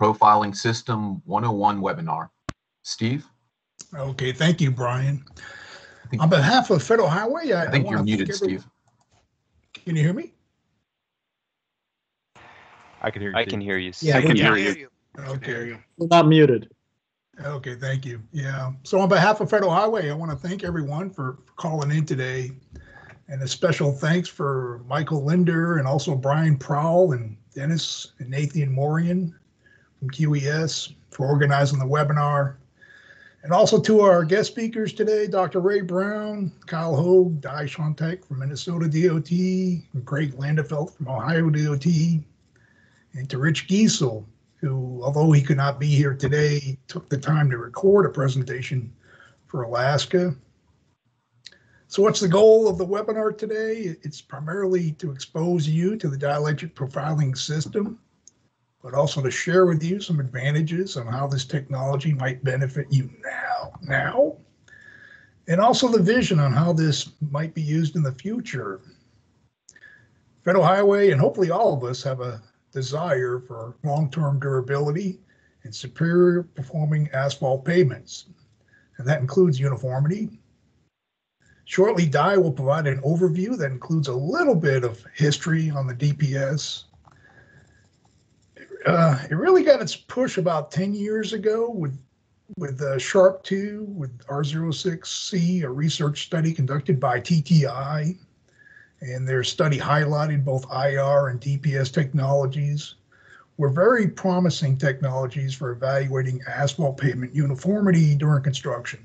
Profiling System 101 webinar. Steve? Okay, thank you, Brian. On behalf of Federal Highway, I, I think I you're wanna muted, thank everyone- Steve. Can you hear me? I can hear you. I Steve. can hear you. Yeah, I we can can hear you. Okay. You're Not muted. Okay, thank you. Yeah. So on behalf of Federal Highway, I want to thank everyone for for calling in today. And a special thanks for Michael Linder and also Brian Prowell and Dennis and Nathan Morian from QES for organizing the webinar. And also to our guest speakers today, Dr. Ray Brown, Kyle Hoegh, Dai from Minnesota DOT, Craig Landefeld from Ohio DOT, and to Rich Giessel, who, although he could not be here today, took the time to record a presentation for Alaska. So what's the goal of the webinar today? It's primarily to expose you to the dielectric profiling system, but also to share with you some advantages on how this technology might benefit you now, now, and also the vision on how this might be used in the future. Federal Highway and hopefully all of us have a desire for long-term durability and superior performing asphalt pavements. And that includes uniformity. Shortly, Dai will provide an overview that includes a little bit of history on the DPS. Uh, it really got its push about 10 years ago with with uh, SHRP 2, with R06C, a research study conducted by TTI and their study highlighted both IR and DPS technologies were very promising technologies for evaluating asphalt pavement uniformity during construction.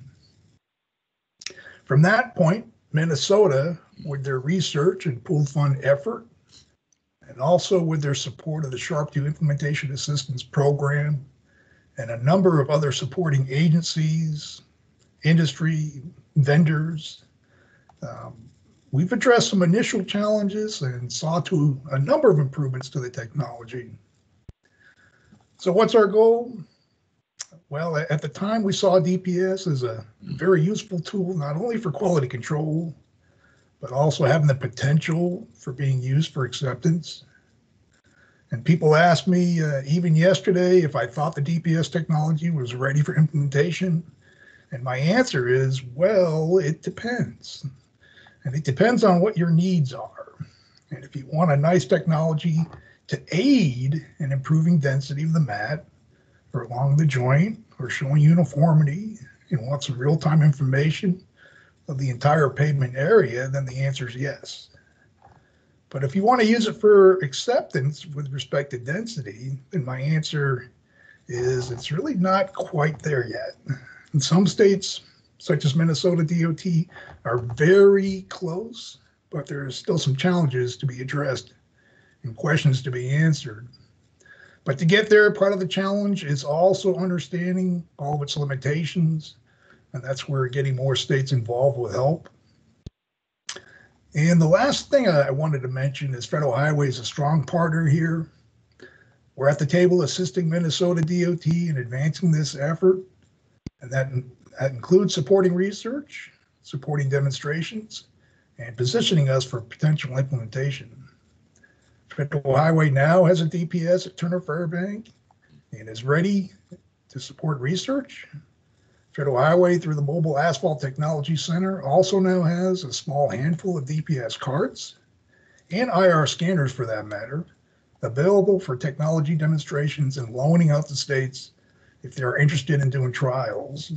From that point, Minnesota, with their research and pool fund effort, and also with their support of the SHRP 2 Implementation Assistance Program and a number of other supporting agencies, industry, vendors, um, We've addressed some initial challenges and saw to a number of improvements to the technology. So what's our goal? Well, at the time we saw DPS as a very useful tool, not only for quality control, but also having the potential for being used for acceptance. And people asked me uh, even yesterday if I thought the DPS technology was ready for implementation. And my answer is, well, it depends. And it depends on what your needs are. And if you want a nice technology to aid in improving density of the mat or along the joint or showing uniformity, you want some real-time information of the entire pavement area, then the answer is yes. But if you want to use it for acceptance with respect to density, then my answer is it's really not quite there yet. In some states, such as Minnesota DOT, are very close, but there are still some challenges to be addressed and questions to be answered. But to get there, part of the challenge is also understanding all of its limitations, and that's where getting more states involved will help. And the last thing I wanted to mention is Federal Highway is a strong partner here. We're at the table assisting Minnesota DOT in advancing this effort, and that that includes supporting research, supporting demonstrations, and positioning us for potential implementation. Federal Highway now has a DPS at Turner Fairbank and is ready to support research. Federal Highway through the Mobile Asphalt Technology Center also now has a small handful of DPS carts and IR scanners for that matter, available for technology demonstrations and loaning out to states if they're interested in doing trials.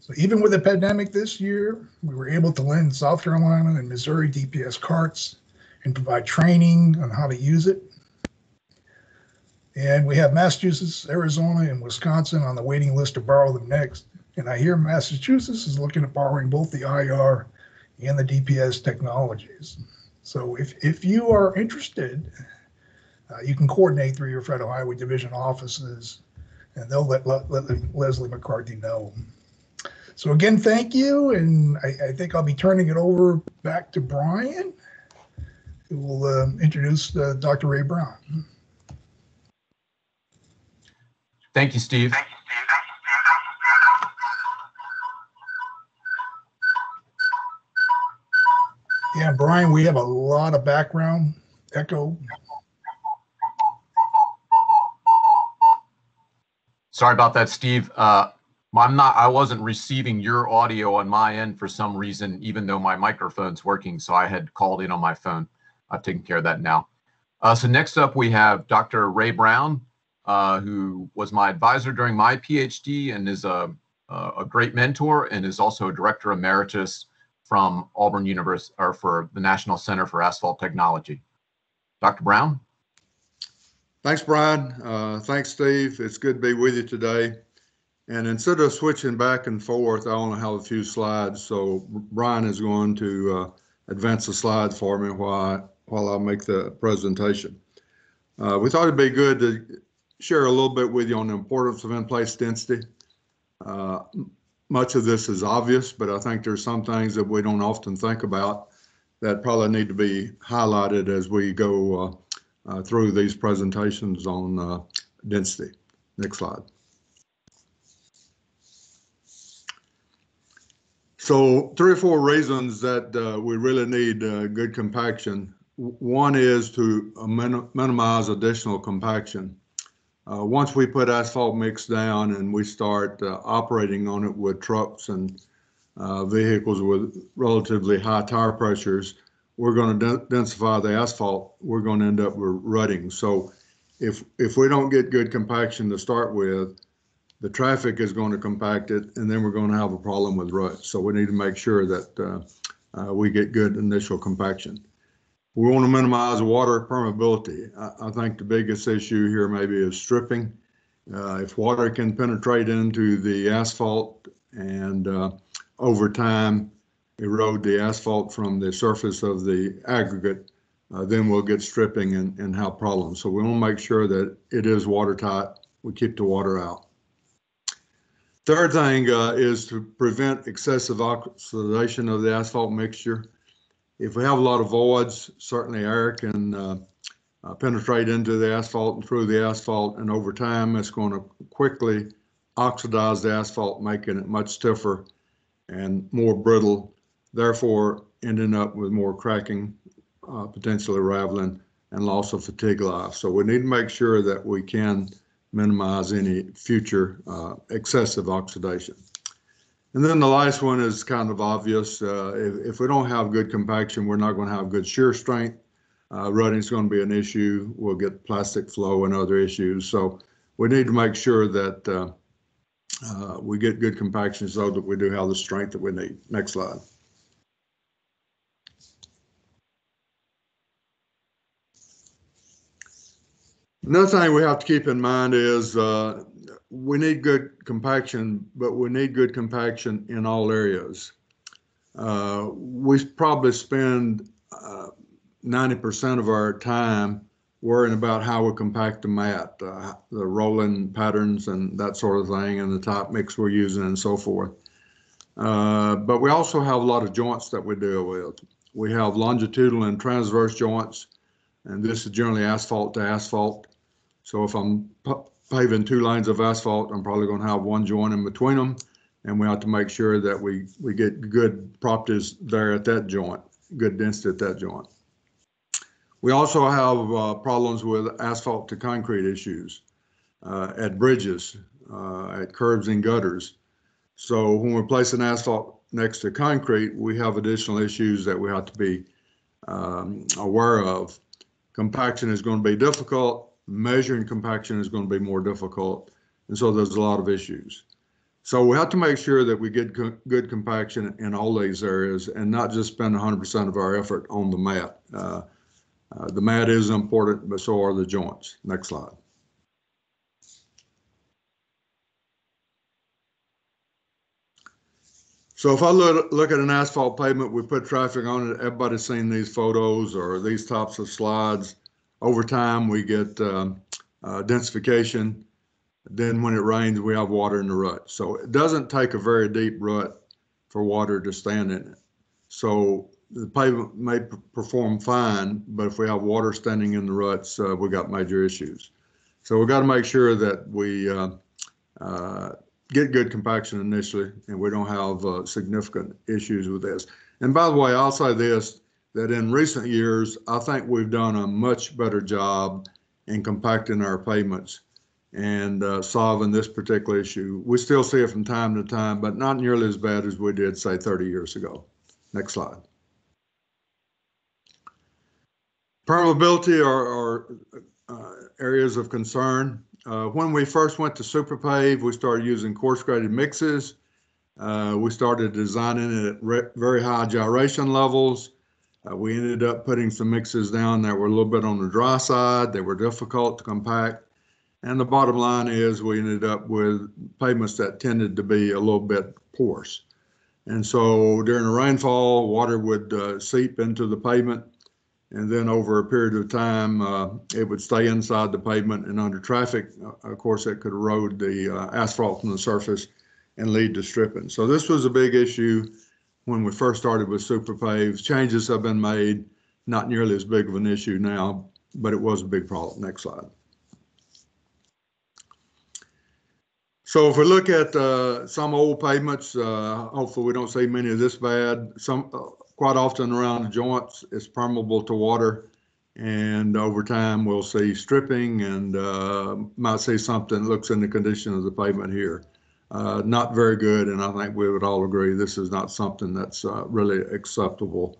So even with the pandemic this year, we were able to lend South Carolina and Missouri DPS carts and provide training on how to use it. And we have Massachusetts, Arizona, and Wisconsin on the waiting list to borrow them next. And I hear Massachusetts is looking at borrowing both the IR and the DPS technologies. So if, if you are interested, uh, you can coordinate through your Federal Highway Division offices, and they'll let, let, let Leslie McCarthy know. So again, thank you, and I, I think I'll be turning it over back to Brian, who will uh, introduce uh, Dr. Ray Brown. Thank you, Steve. Yeah, Brian, we have a lot of background echo. Sorry about that, Steve. Uh, I'm not, I wasn't receiving your audio on my end for some reason, even though my microphone's working, so I had called in on my phone. I've taken care of that now. Uh, so next up, we have Dr. Ray Brown, uh, who was my advisor during my PhD and is a, a great mentor and is also a director emeritus from Auburn University, or for the National Center for Asphalt Technology. Dr. Brown? Thanks, Brian. Uh, thanks, Steve. It's good to be with you today. And instead of switching back and forth, I only have a few slides. So Brian is going to uh, advance the slides for me while, while I make the presentation. Uh, we thought it'd be good to share a little bit with you on the importance of in-place density. Uh, much of this is obvious, but I think there's some things that we don't often think about that probably need to be highlighted as we go uh, uh, through these presentations on uh, density. Next slide. So three or four reasons that uh, we really need uh, good compaction. One is to min minimize additional compaction. Uh, once we put asphalt mix down and we start uh, operating on it with trucks and uh, vehicles with relatively high tire pressures, we're going to densify the asphalt. We're going to end up with rutting. So if if we don't get good compaction to start with, the traffic is going to compact it, and then we're going to have a problem with ruts. So we need to make sure that uh, uh, we get good initial compaction. We want to minimize water permeability. I, I think the biggest issue here maybe is stripping. Uh, if water can penetrate into the asphalt and uh, over time erode the asphalt from the surface of the aggregate, uh, then we'll get stripping and, and have problems. So we want to make sure that it is watertight. We keep the water out. Third thing uh, is to prevent excessive oxidation of the asphalt mixture. If we have a lot of voids, certainly air can uh, uh, penetrate into the asphalt and through the asphalt, and over time, it's going to quickly oxidize the asphalt, making it much stiffer and more brittle, therefore ending up with more cracking, uh, potentially raveling, and loss of fatigue life. So we need to make sure that we can minimize any future uh, excessive oxidation. And then the last one is kind of obvious. Uh, if, if, we don't have good compaction, we're not going to have good shear strength. Uh, rutting is going to be an issue. We'll get plastic flow and other issues. So we need to make sure that uh, uh we get good compaction so that we do have the strength that we need. Next slide. Another thing we have to keep in mind is uh, we need good compaction, but we need good compaction in all areas. Uh, we probably spend 90% uh, of our time worrying about how we compact the mat, uh, the rolling patterns and that sort of thing, and the type mix we're using and so forth. Uh, but we also have a lot of joints that we deal with. We have longitudinal and transverse joints, and this is generally asphalt to asphalt. So if I'm paving two lanes of asphalt, I'm probably going to have one joint in between them. And we have to make sure that we, we get good properties there at that joint, good density at that joint. We also have uh, problems with asphalt to concrete issues uh, at bridges, uh, at curbs and gutters. So when we're placing asphalt next to concrete, we have additional issues that we have to be um, aware of. Compaction is going to be difficult measuring compaction is going to be more difficult. And so there's a lot of issues. So we have to make sure that we get co good compaction in all these areas and not just spend 100% of our effort on the mat. Uh, uh, the mat is important, but so are the joints. Next slide. So if I look, look at an asphalt pavement, we put traffic on it, everybody's seen these photos or these types of slides over time, we get um, uh, densification. Then when it rains, we have water in the rut. So it doesn't take a very deep rut for water to stand in it. So the pavement may perform fine, but if we have water standing in the ruts, uh, we got major issues. So we got to make sure that we uh, uh, get good compaction initially, and we don't have uh, significant issues with this. And by the way, I'll say this: that in recent years, I think we've done a much better job in compacting our pavements. and uh, solving this particular issue. We still see it from time to time, but not nearly as bad as we did, say, 30 years ago. Next slide. Permeability are, are uh, areas of concern. Uh, when we first went to SuperPave, we started using coarse graded mixes. Uh, we started designing it at very high gyration levels. Uh, we ended up putting some mixes down that were a little bit on the dry side. They were difficult to compact. And the bottom line is we ended up with pavements that tended to be a little bit porous. And so during a rainfall, water would uh, seep into the pavement. And then over a period of time, uh, it would stay inside the pavement and under traffic. Uh, of course, it could erode the uh, asphalt from the surface and lead to stripping. So this was a big issue when we first started with SuperPaves. Changes have been made, not nearly as big of an issue now, but it was a big problem. Next slide. So if we look at uh, some old pavements, uh, hopefully we don't see many of this bad. Some uh, quite often around the joints, it's permeable to water, and over time we'll see stripping and uh, might see something looks in the condition of the pavement here. Uh, not very good, and I think we would all agree this is not something that's uh, really acceptable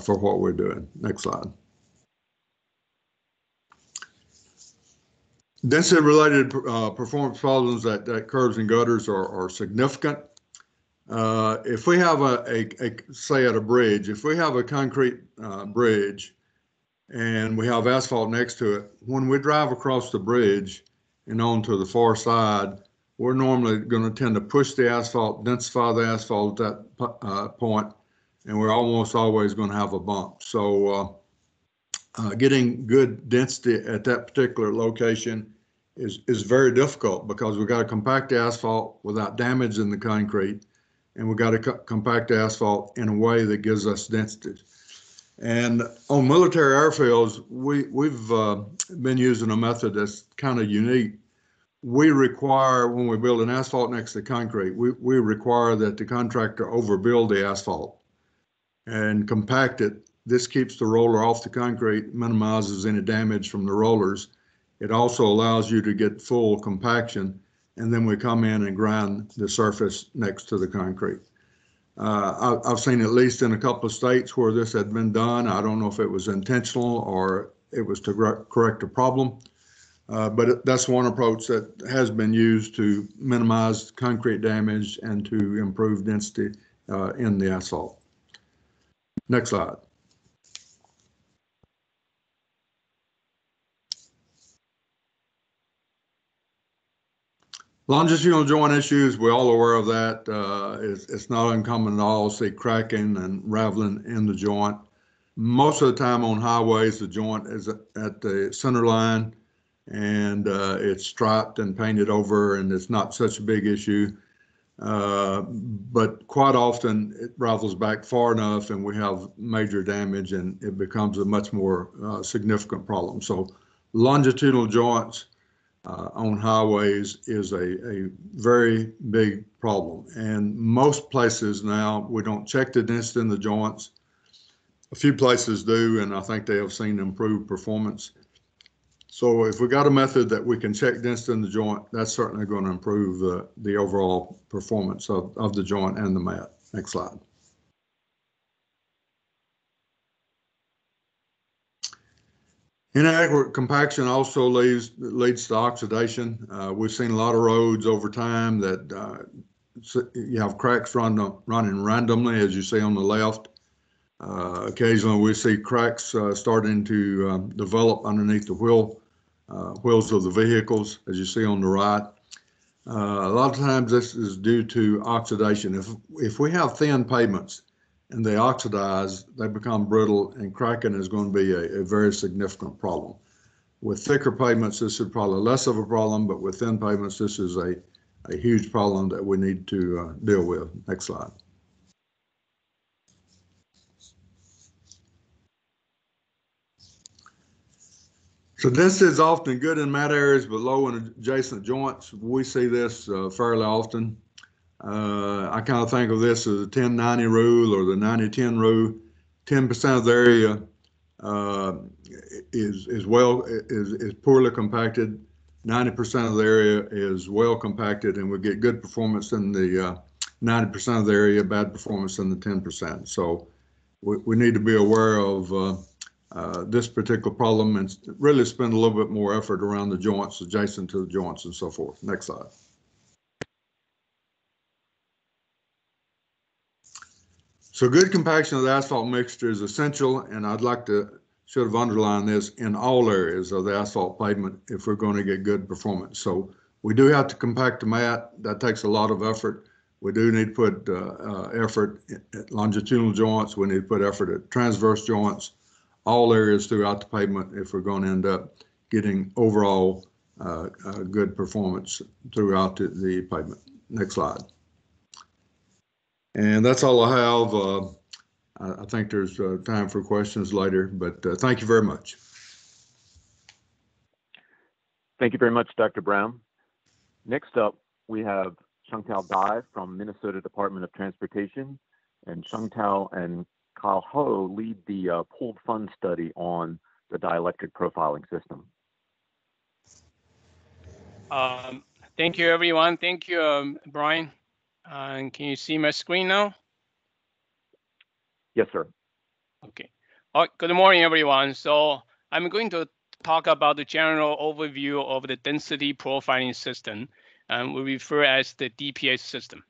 for what we're doing. Next slide. Density-related uh, performance problems at, at curbs and gutters are, are significant. Uh, if we have a, a, a, say at a bridge, if we have a concrete uh, bridge and we have asphalt next to it, when we drive across the bridge and onto the far side, we're normally going to tend to push the asphalt, densify the asphalt at that uh, point, and we're almost always going to have a bump. So uh, uh, getting good density at that particular location is, is very difficult because we've got to compact the asphalt without damaging the concrete. And we've got to co compact the asphalt in a way that gives us density. And on military airfields, we, we've uh, been using a method that's kind of unique. We require, when we build an asphalt next to concrete, we, we require that the contractor overbuild the asphalt and compact it this keeps the roller off the concrete, minimizes any damage from the rollers. It also allows you to get full compaction, and then we come in and grind the surface next to the concrete. Uh, I, have seen at least in a couple of states where this had been done. I don't know if it was intentional or it was to correct a problem. Uh, but that's one approach that has been used to minimize concrete damage and to improve density uh, in the asphalt. Next slide. Longitudinal joint issues, we're all aware of that. Uh, it's, it's, not uncommon at all see cracking and raveling in the joint. Most of the time on highways, the joint is at the center line and uh, it's striped and painted over and it's not such a big issue. Uh, but quite often it ravels back far enough and we have major damage and it becomes a much more uh, significant problem. So longitudinal joints uh, on highways is a, a very big problem. And most places now, we don't check the density in the joints. A few places do, and I think they have seen improved performance. So if we got a method that we can check density in the joint, that's certainly going to improve the, the overall performance of, of the joint and the mat. Next slide. Inadequate compaction also leads leads to oxidation. Uh, we've seen a lot of roads over time that uh, you have cracks run, running randomly, as you see on the left. Uh, occasionally, we see cracks uh, starting to um, develop underneath the wheel uh, wheels of the vehicles, as you see on the right. Uh, a lot of times, this is due to oxidation. If if we have thin pavements and they oxidize, they become brittle, and cracking is going to be a, a very significant problem. With thicker pavements, this is probably less of a problem, but with thin pavements, this is a, a huge problem that we need to uh, deal with. Next slide. So this is often good in mat areas, but low in adjacent joints. We see this uh, fairly often. Uh, I kind of think of this as a 10-90 rule or the 90-10 rule. 10% of the area uh, is is well is is poorly compacted. 90% of the area is well compacted and we get good performance in the uh, 90% of the area, bad performance in the 10%. So we, we need to be aware of uh, this particular problem and really spend a little bit more effort around the joints adjacent to the joints and so forth. Next slide. So good compaction of the asphalt mixture is essential, and I'd like to should have underlined this in all areas of the asphalt pavement if we're going to get good performance. So we do have to compact the mat. That takes a lot of effort. We do need to put uh, uh, effort at longitudinal joints. We need to put effort at transverse joints, all areas throughout the pavement if we're going to end up getting overall uh, uh good performance throughout the, the, pavement. Next slide. And that's all I have. Uh, I think there's uh, time for questions later, but uh, thank you very much. Thank you very much, Dr. Brown. Next up, we have Shongtao Dai from Minnesota Department of Transportation, and Shongtao and Kyle Hoegh lead the uh, pooled fund study on the dielectric profiling system. Um, thank you, everyone. Thank you, um, Brian. Uh, can you see my screen now? Yes, sir. Okay. All right, good morning, everyone. So I'm going to talk about the general overview of the density profiling system, and we refer as the DPS system.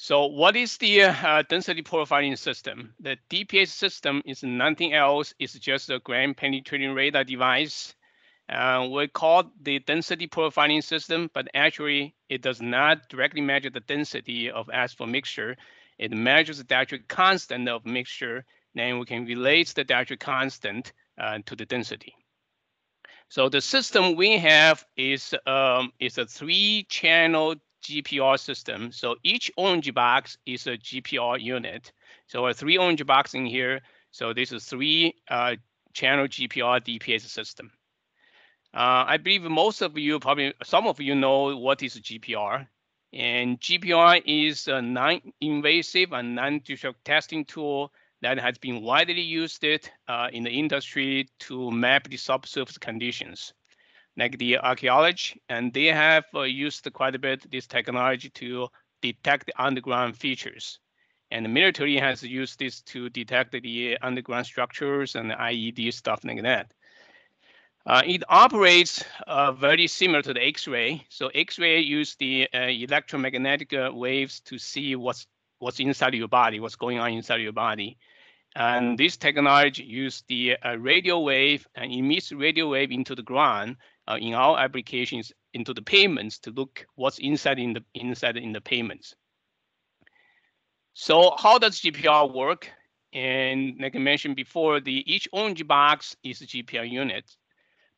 So what is the uh, density profiling system? The DPS system is nothing else. It's just a ground penetrating radar device. Uh, we call the density profiling system, but actually it does not directly measure the density of asphalt mixture. It measures the dielectric constant of mixture, then we can relate the dielectric constant uh, to the density. So the system we have is, um, is a three-channel GPR system. So each orange box is a GPR unit. So a three orange box in here. So this is three uh, channel GPR DPS system. Uh, I believe most of you, probably some of you know what is GPR. And GPR is a non-invasive and non-destructive testing tool that has been widely used it, uh, in the industry to map the subsurface conditions, like the archaeology, and they have uh, used quite a bit this technology to detect the underground features. And the military has used this to detect the underground structures and IED stuff like that. Uh, it operates uh, very similar to the X-ray. So X-ray use the uh, electromagnetic uh, waves to see what's what's inside your body, what's going on inside your body. And this technology use the uh, radio wave and emits radio wave into the ground uh, in our applications into the payments to look what's inside in the inside in the pavements. So how does GPR work? And like I mentioned before, the each orange box is a GPR unit.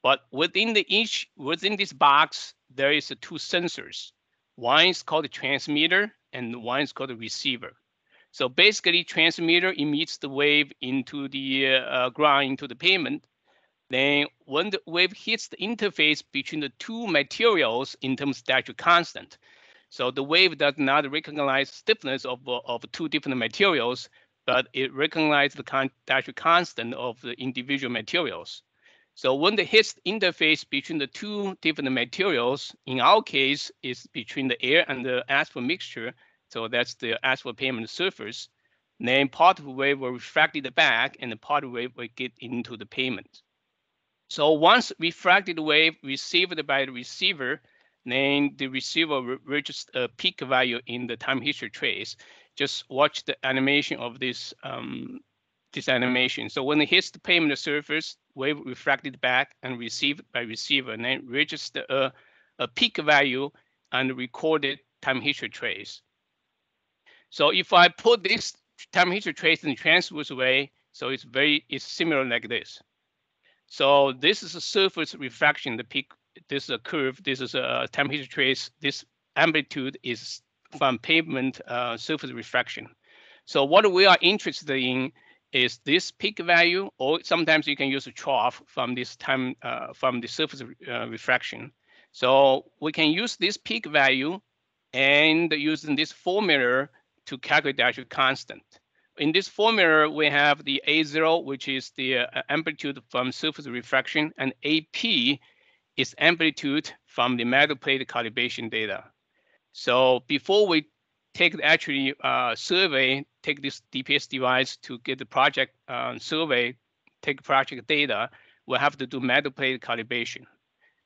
But within the each within this box, there is two sensors. One is called the transmitter and one is called the receiver. So basically, transmitter emits the wave into the uh, ground, into the pavement. Then when the wave hits the interface between the two materials in terms of dielectric constant, so the wave does not recognize stiffness of, of two different materials, but it recognizes the con dielectric constant of the individual materials. So when the hits interface between the two different materials, in our case, is between the air and the asphalt mixture. So that's the asphalt pavement surface. Then part of the wave will refract it back and the part of the wave will get into the pavement. So once refracted wave received by the receiver, then the receiver reaches a peak value in the time history trace. Just watch the animation of this um, this animation. So when it hits the pavement surface, wave refracted back and received by receiver, and then register a, a peak value and recorded time history trace. So if I put this time history trace in transverse way, so it's very it's similar like this. So this is a surface refraction, the peak, this is a curve, this is a time history trace, this amplitude is from pavement uh, surface refraction. So what we are interested in is this peak value, or sometimes you can use a trough from this time uh, from the surface uh, refraction. So we can use this peak value and using this formula to calculate the actual constant. In this formula, we have the A0, which is the uh, amplitude from surface refraction, and AP is amplitude from the metal plate calibration data. So before we take the actually uh, survey, take this DPS device to get the project uh, survey, take project data, we'll have to do metal plate calibration.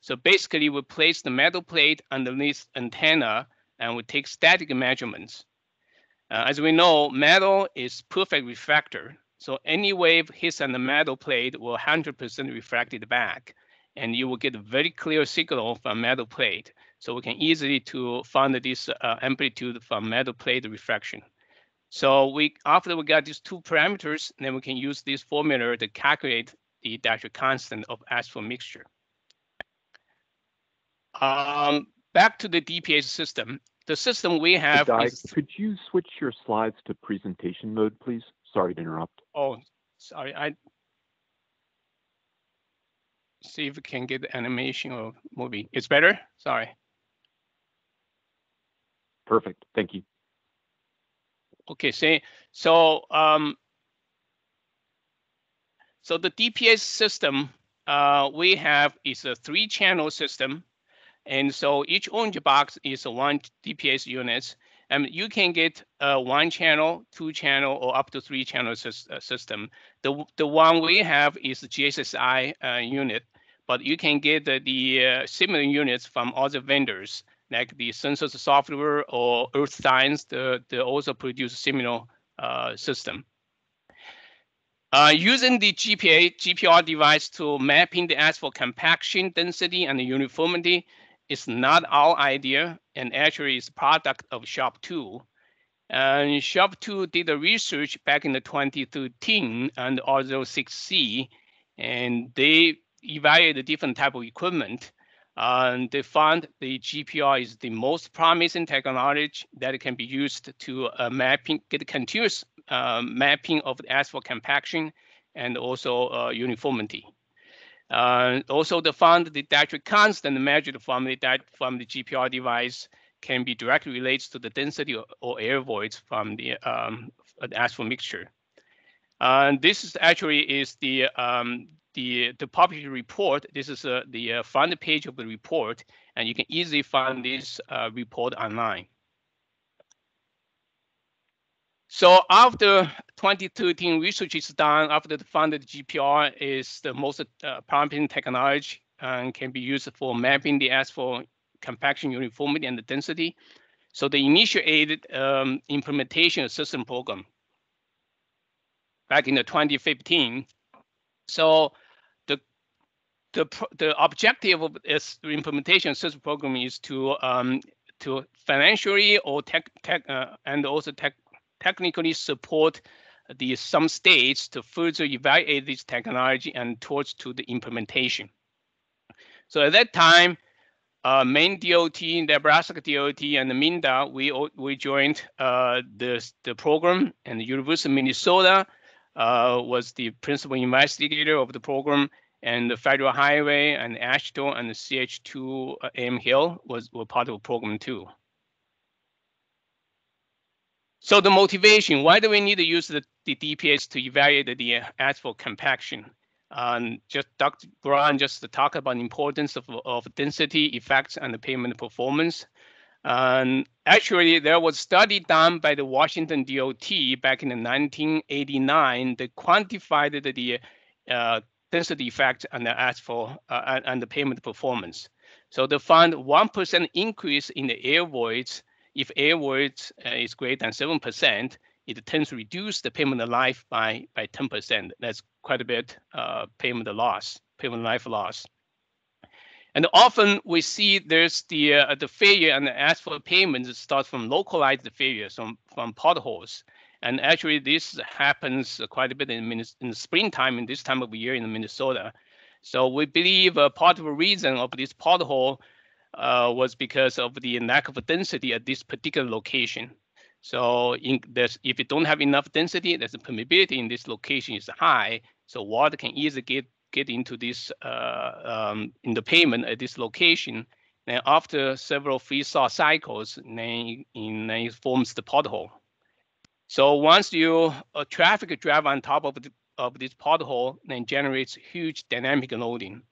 So basically we place the metal plate underneath antenna and we take static measurements. Uh, as we know, metal is perfect refractor. So any wave hits on the metal plate will 100% refract it back. And you will get a very clear signal from metal plate. So we can easily to find this uh, amplitude from metal plate refraction. So we after we got these two parameters, then we can use this formula to calculate the dielectric constant of asphalt mixture. Um, back to the DPS system. The system we have is, could you switch your slides to presentation mode, please? Sorry to interrupt. oh, sorry, I see if we can get the animation or movie. It's better? Sorry. Perfect. Thank you. Okay, say, so, um, so the DPS system, uh, we have is a three channel system. And so each orange box is one DPS units. And you can get uh, one channel, two channel, or up to three channel uh, system. The, the one we have is the GSSI uh, unit, but you can get the, the uh, similar units from other vendors like the Sensors software or Earth Science, they, they also produce similar uh, system. Uh, using the GPA, GPR device to mapping the asphalt compaction density and uniformity is not our idea and actually is product of SHRP 2. And SHRP 2 did the research back in the 2013 and also 6C, and they evaluated different type of equipment and they found the GPR is the most promising technology that can be used to uh, mapping, get continuous uh, mapping of the asphalt compaction and also uh, uniformity. Uh, also, the found the dielectric constant measured from the, from the GPR device can be directly related to the density or, or air voids from the, um, asphalt mixture. And this is actually is the um, the, the published report. This is uh, the uh, front page of the report, and you can easily find this uh, report online. So after 2013 research is done, after the funded GPR is the most uh, promising technology and can be used for mapping the asphalt compaction uniformity and the density. So they initiated um, implementation system program back in the 2015. So the the the objective of this implementation system program is to um, to financially or tech tech uh, and also tech technically support the some states to further evaluate this technology and towards to the implementation. So at that time, uh, Maine DOT, Nebraska DOT, and the MnDOT, we we joined uh, the the program, and the University of Minnesota uh, was the principal investigator of the program, and the Federal Highway and AASHTO and the CH2 uh, M Hill was were part of the program too. So the motivation, why do we need to use the, the DPS to evaluate the asphalt compaction? Um, just Dr. Brown just talked about importance of, of density effects and the pavement performance. Um, actually, there was a study done by the Washington DOT back in 1989 that quantified the, the uh, density effect and the asphalt uh, and the pavement performance. So they found 1% increase in the air voids. If air voids uh, is greater than 7%, it tends to reduce the payment life by, by 10%. That's quite a bit uh, pavement loss, payment life loss. And often we see there's the uh, the failure and the asphalt pavement starts from localized failures from, from potholes. And actually, this happens quite a bit in, in the springtime in this time of year in Minnesota. So we believe a part of the reason of this pothole uh, was because of the lack of density at this particular location. So in this, if you don't have enough density, there's a permeability in this location is high, so water can easily get get into this uh, um, in the pavement at this location. Then after several freeze-thaw cycles, then, then it forms the pothole. So once you a traffic drive on top of the, of this pothole, then generates huge dynamic loading.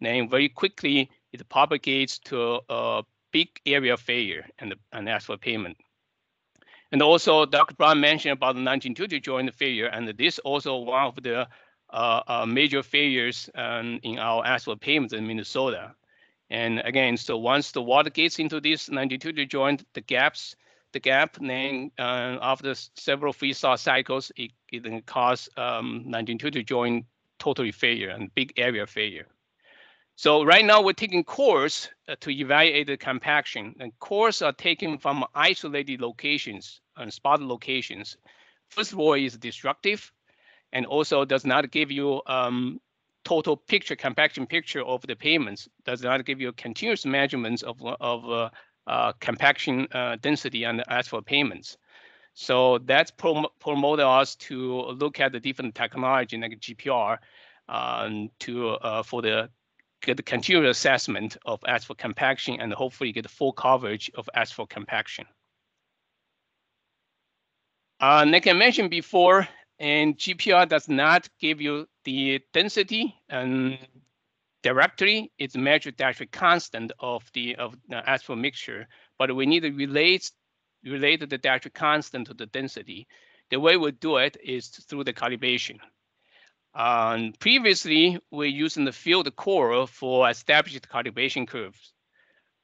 Then very quickly it propagates to a big area failure and, and ask for payment. And also, Dr. Brown mentioned about the 1920 joint failure, and this also one of the uh, uh, major failures um, in our asphalt pavements in Minnesota. And again, so once the water gets into this 1920 joint, the gaps, the gap, then uh, after several freeze-thaw cycles, it, it can cause um, 1920 joint totally failure and big area failure. So right now we're taking cores uh, to evaluate the compaction and cores are taken from isolated locations and spot locations. First of all is destructive and also does not give you um, total picture, compaction picture of the pavements, does not give you continuous measurements of, of uh, uh, compaction uh, density the asphalt pavements. So that's prom promoted us to look at the different technology like GPR um, to uh, for the get the continuous assessment of asphalt compaction and hopefully get the full coverage of asphalt compaction. Uh, like I mentioned before, and GPR does not give you the density and directly it's measured actually constant of the of the asphalt mixture, but we need to relate relate the dielectric constant to the density. The way we do it is through the calibration. Um, previously, we're using the field core for established calibration curves.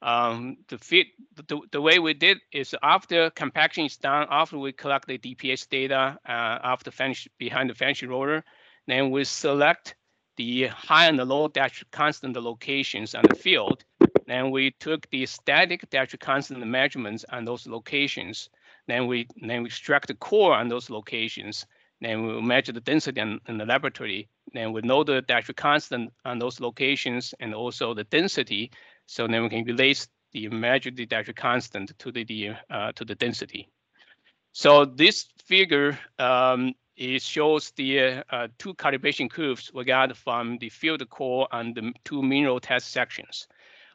Um, the, fit, the, the way we did is after compaction is done, after we collect the DPH data uh, after finish behind the fancy roller, then we select the high and the low dash constant locations on the field. Then we took the static dash constant measurements on those locations. Then we then we extract the core on those locations. Then we measure the density in, in the laboratory. Then we know the dash constant on those locations and also the density so then we can relate the measured dielectric constant to the, the uh, to the density. So this figure um, it shows the uh, two calibration curves we got from the field core and the two MnROAD test sections.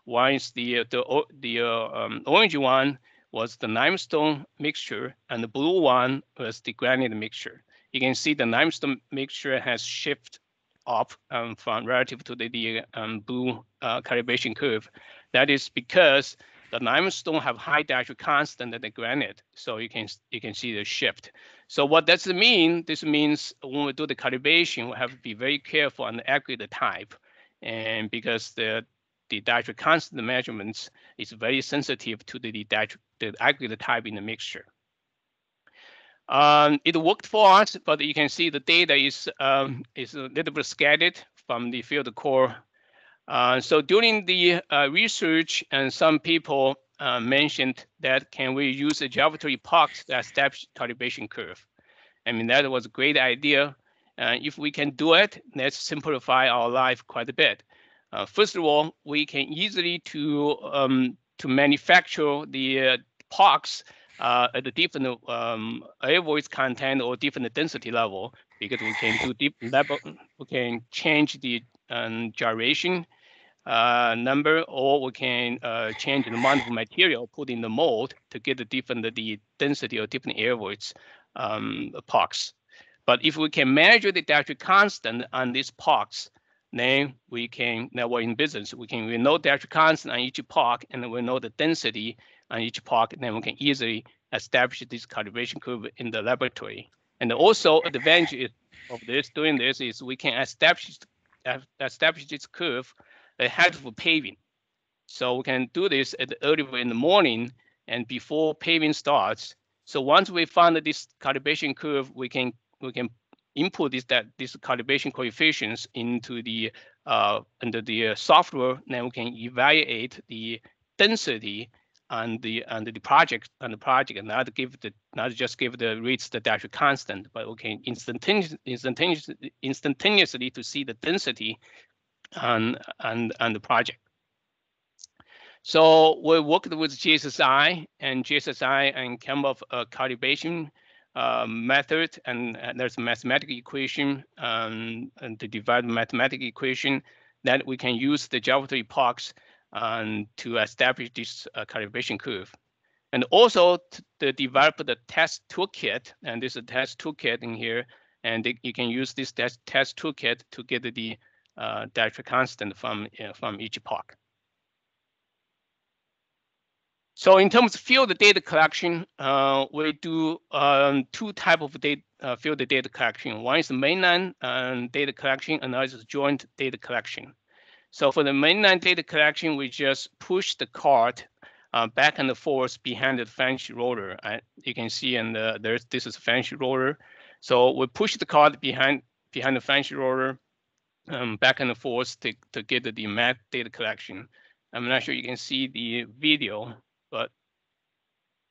One is the the the uh, um, orange one was the limestone mixture, and the blue one was the granite mixture. You can see the limestone mixture has shifted up um, from relative to the, the um, blue uh, calibration curve. That is because the limestone have high dielectric constant than the granite, so you can you can see the shift. So what does it mean? This means when we do the calibration, we have to be very careful on the aggregate type, and because the the constant measurements is very sensitive to the, the, the aggregate type in the mixture. Um, it worked for us, but you can see the data is um, is a little bit scattered from the field core. Uh, so during the uh, research, and some people uh, mentioned that can we use a geometry epoch to establish calibration curve? I mean that was a great idea. Uh, if we can do it, let's simplify our life quite a bit. Uh, first of all, we can easily to um, to manufacture the uh, epochs uh, at a different um, air voice content or different density level because we can do deep level, we can change the um, gyration uh, number or we can uh, change the amount of material put in the mold to get the different the density or different air voids um, epochs. But if we can measure the dielectric constant on these epochs, then we can, now we're in business, we can we know dielectric constant on each epoch and we know the density on each part, then we can easily establish this calibration curve in the laboratory. And also advantage of this, doing this is we can establish establish this curve ahead of paving. So we can do this at early in the morning and before paving starts. So once we find this calibration curve, we can we can input this that this calibration coefficients into the uh, under the uh, software. Then we can evaluate the density and the and the project and the project and not give the not just give the rates the dash constant, but we can instantaneously instantaneously to see the density and and and the project. So we worked with GSSI and GSSI and came up a calibration uh, method and, and there's a mathematical equation um, and to divide mathematical equation that we can use the geometry epochs um, to establish this uh, calibration curve. And also to develop the test toolkit, and this is a test toolkit in here, and you can use this test, test toolkit to get the uh, dielectric constant from, uh, from each epoch. So in terms of field data collection, uh, we do um, two type of data, uh, field data collection. One is the mainline um, data collection, another is joint data collection. So for the mainline data collection, we just push the card uh, back and forth behind the finish roller. You can see, and the, there's this is a finish roller. So we push the card behind behind the finish roller, um, back and forth to, to get the, the map data collection. I'm not sure you can see the video, but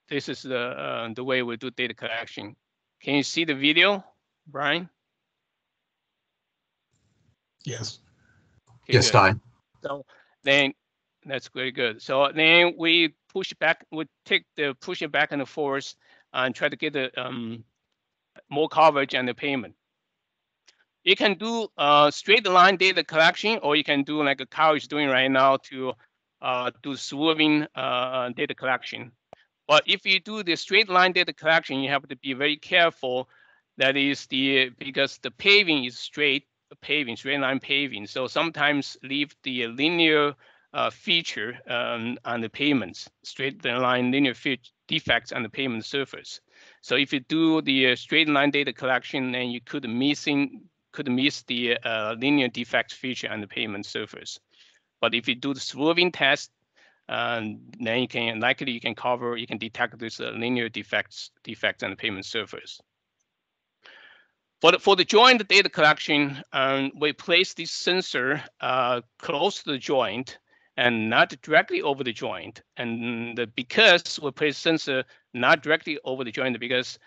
this is the uh, the way we do data collection. Can you see the video, Brian? Yes. Okay, Yes, good. Ty. So then that's very good. So then we push back, we take the pushing back and forth and try to get the um, more coverage and the payment. You can do uh, straight line data collection, or you can do like a Kyle is doing right now to uh, do swerving uh, data collection. But if you do the straight line data collection, you have to be very careful. That is the because the paving is straight paving, straight line paving. So sometimes leave the linear uh, feature um, on the payments, straight line linear defects on the payment surface. So if you do the uh, straight line data collection, then you could missing could miss the uh, linear defect feature on the payment surface. But if you do the swerving test, um, then you can likely you can cover you can detect this uh, linear defects defects on the payment surface. For the, for the joint data collection, um, we place this sensor uh, close to the joint and not directly over the joint. And the, because we place sensor not directly over the joint, because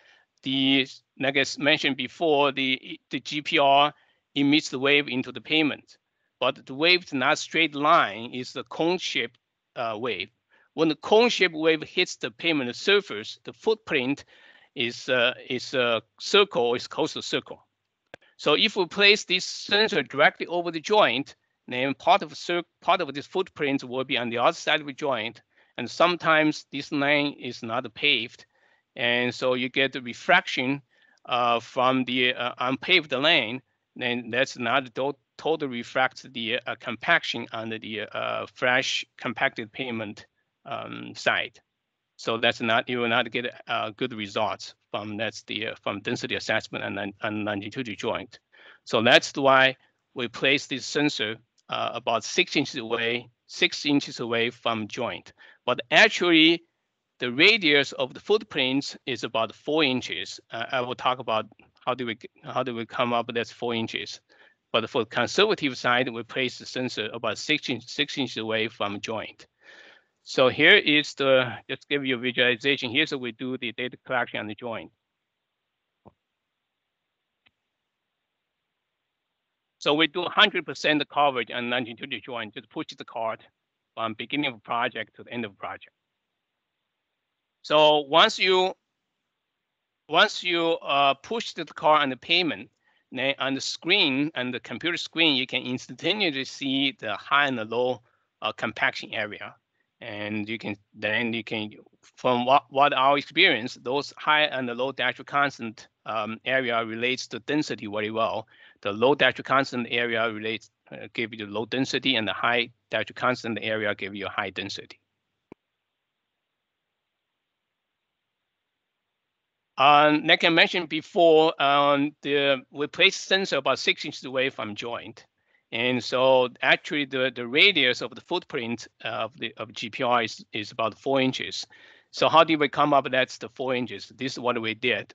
the like I mentioned before, the the GPR emits the wave into the pavement, but the wave is not straight line; is the cone-shaped uh, wave. When the cone-shaped wave hits the pavement surface, the footprint is uh, is a circle, is close to circle. So if we place this sensor directly over the joint, then part of part of this footprint will be on the other side of the joint, and sometimes this lane is not paved, and so you get the refraction uh, from the uh, unpaved lane. Then that's not totally total reflects the uh, compaction on the uh, fresh compacted pavement um, side. So that's not you will not get uh, good results from that's the uh, from density assessment and then and longitudinal joint. So that's why we place this sensor uh, about six inches away, six inches away from joint. But actually, the radius of the footprints is about four inches. Uh, I will talk about how do we how do we come up with that's four inches. But for the conservative side, we place the sensor about six inch, six inches away from joint. So here is the, just give you a visualization. Here's what we do the data collection and the join. So we do 100% coverage on 1920 join, just push the card from beginning of project to the end of project. So once you once you uh, push the card on the payment, then on the screen, on the computer screen, you can instantaneously see the high and the low uh, compaction area and you can then you can from what what our experience those high and the low dielectric constant um, area relates to density very well the low dielectric constant area relates uh, give you low density and the high dielectric constant area give you a high density um, like I mentioned before, um, the we place sensor about six inches away from joint. And so actually the, the radius of the footprint of the of GPR is, is about four inches. So how did we come up that's the four inches? This is what we did.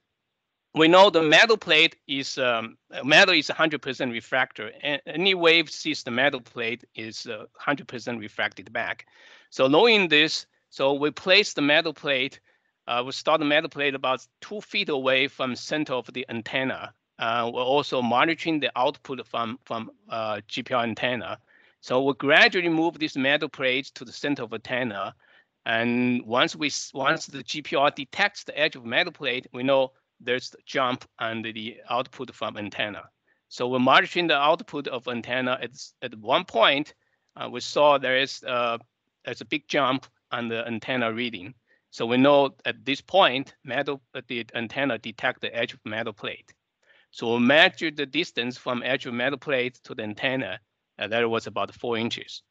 We know the metal plate is um, metal is 100% refractor. And any wave sees the metal plate is uh, 100% refracted back. So knowing this, so we place the metal plate. Uh, we start the metal plate about two feet away from center of the antenna uh, we're also monitoring the output from, from uh, GPR antenna. So we'll gradually move this metal plate to the center of antenna. And once we once the GPR detects the edge of metal plate, we know there's the jump on the output from antenna. So we're monitoring the output of antenna. At, at one point, uh, we saw there is uh, there's a big jump on the antenna reading. So we know at this point, metal the antenna detect the edge of metal plate. So we measured the distance from of metal plate to the antenna, and that was about four inches.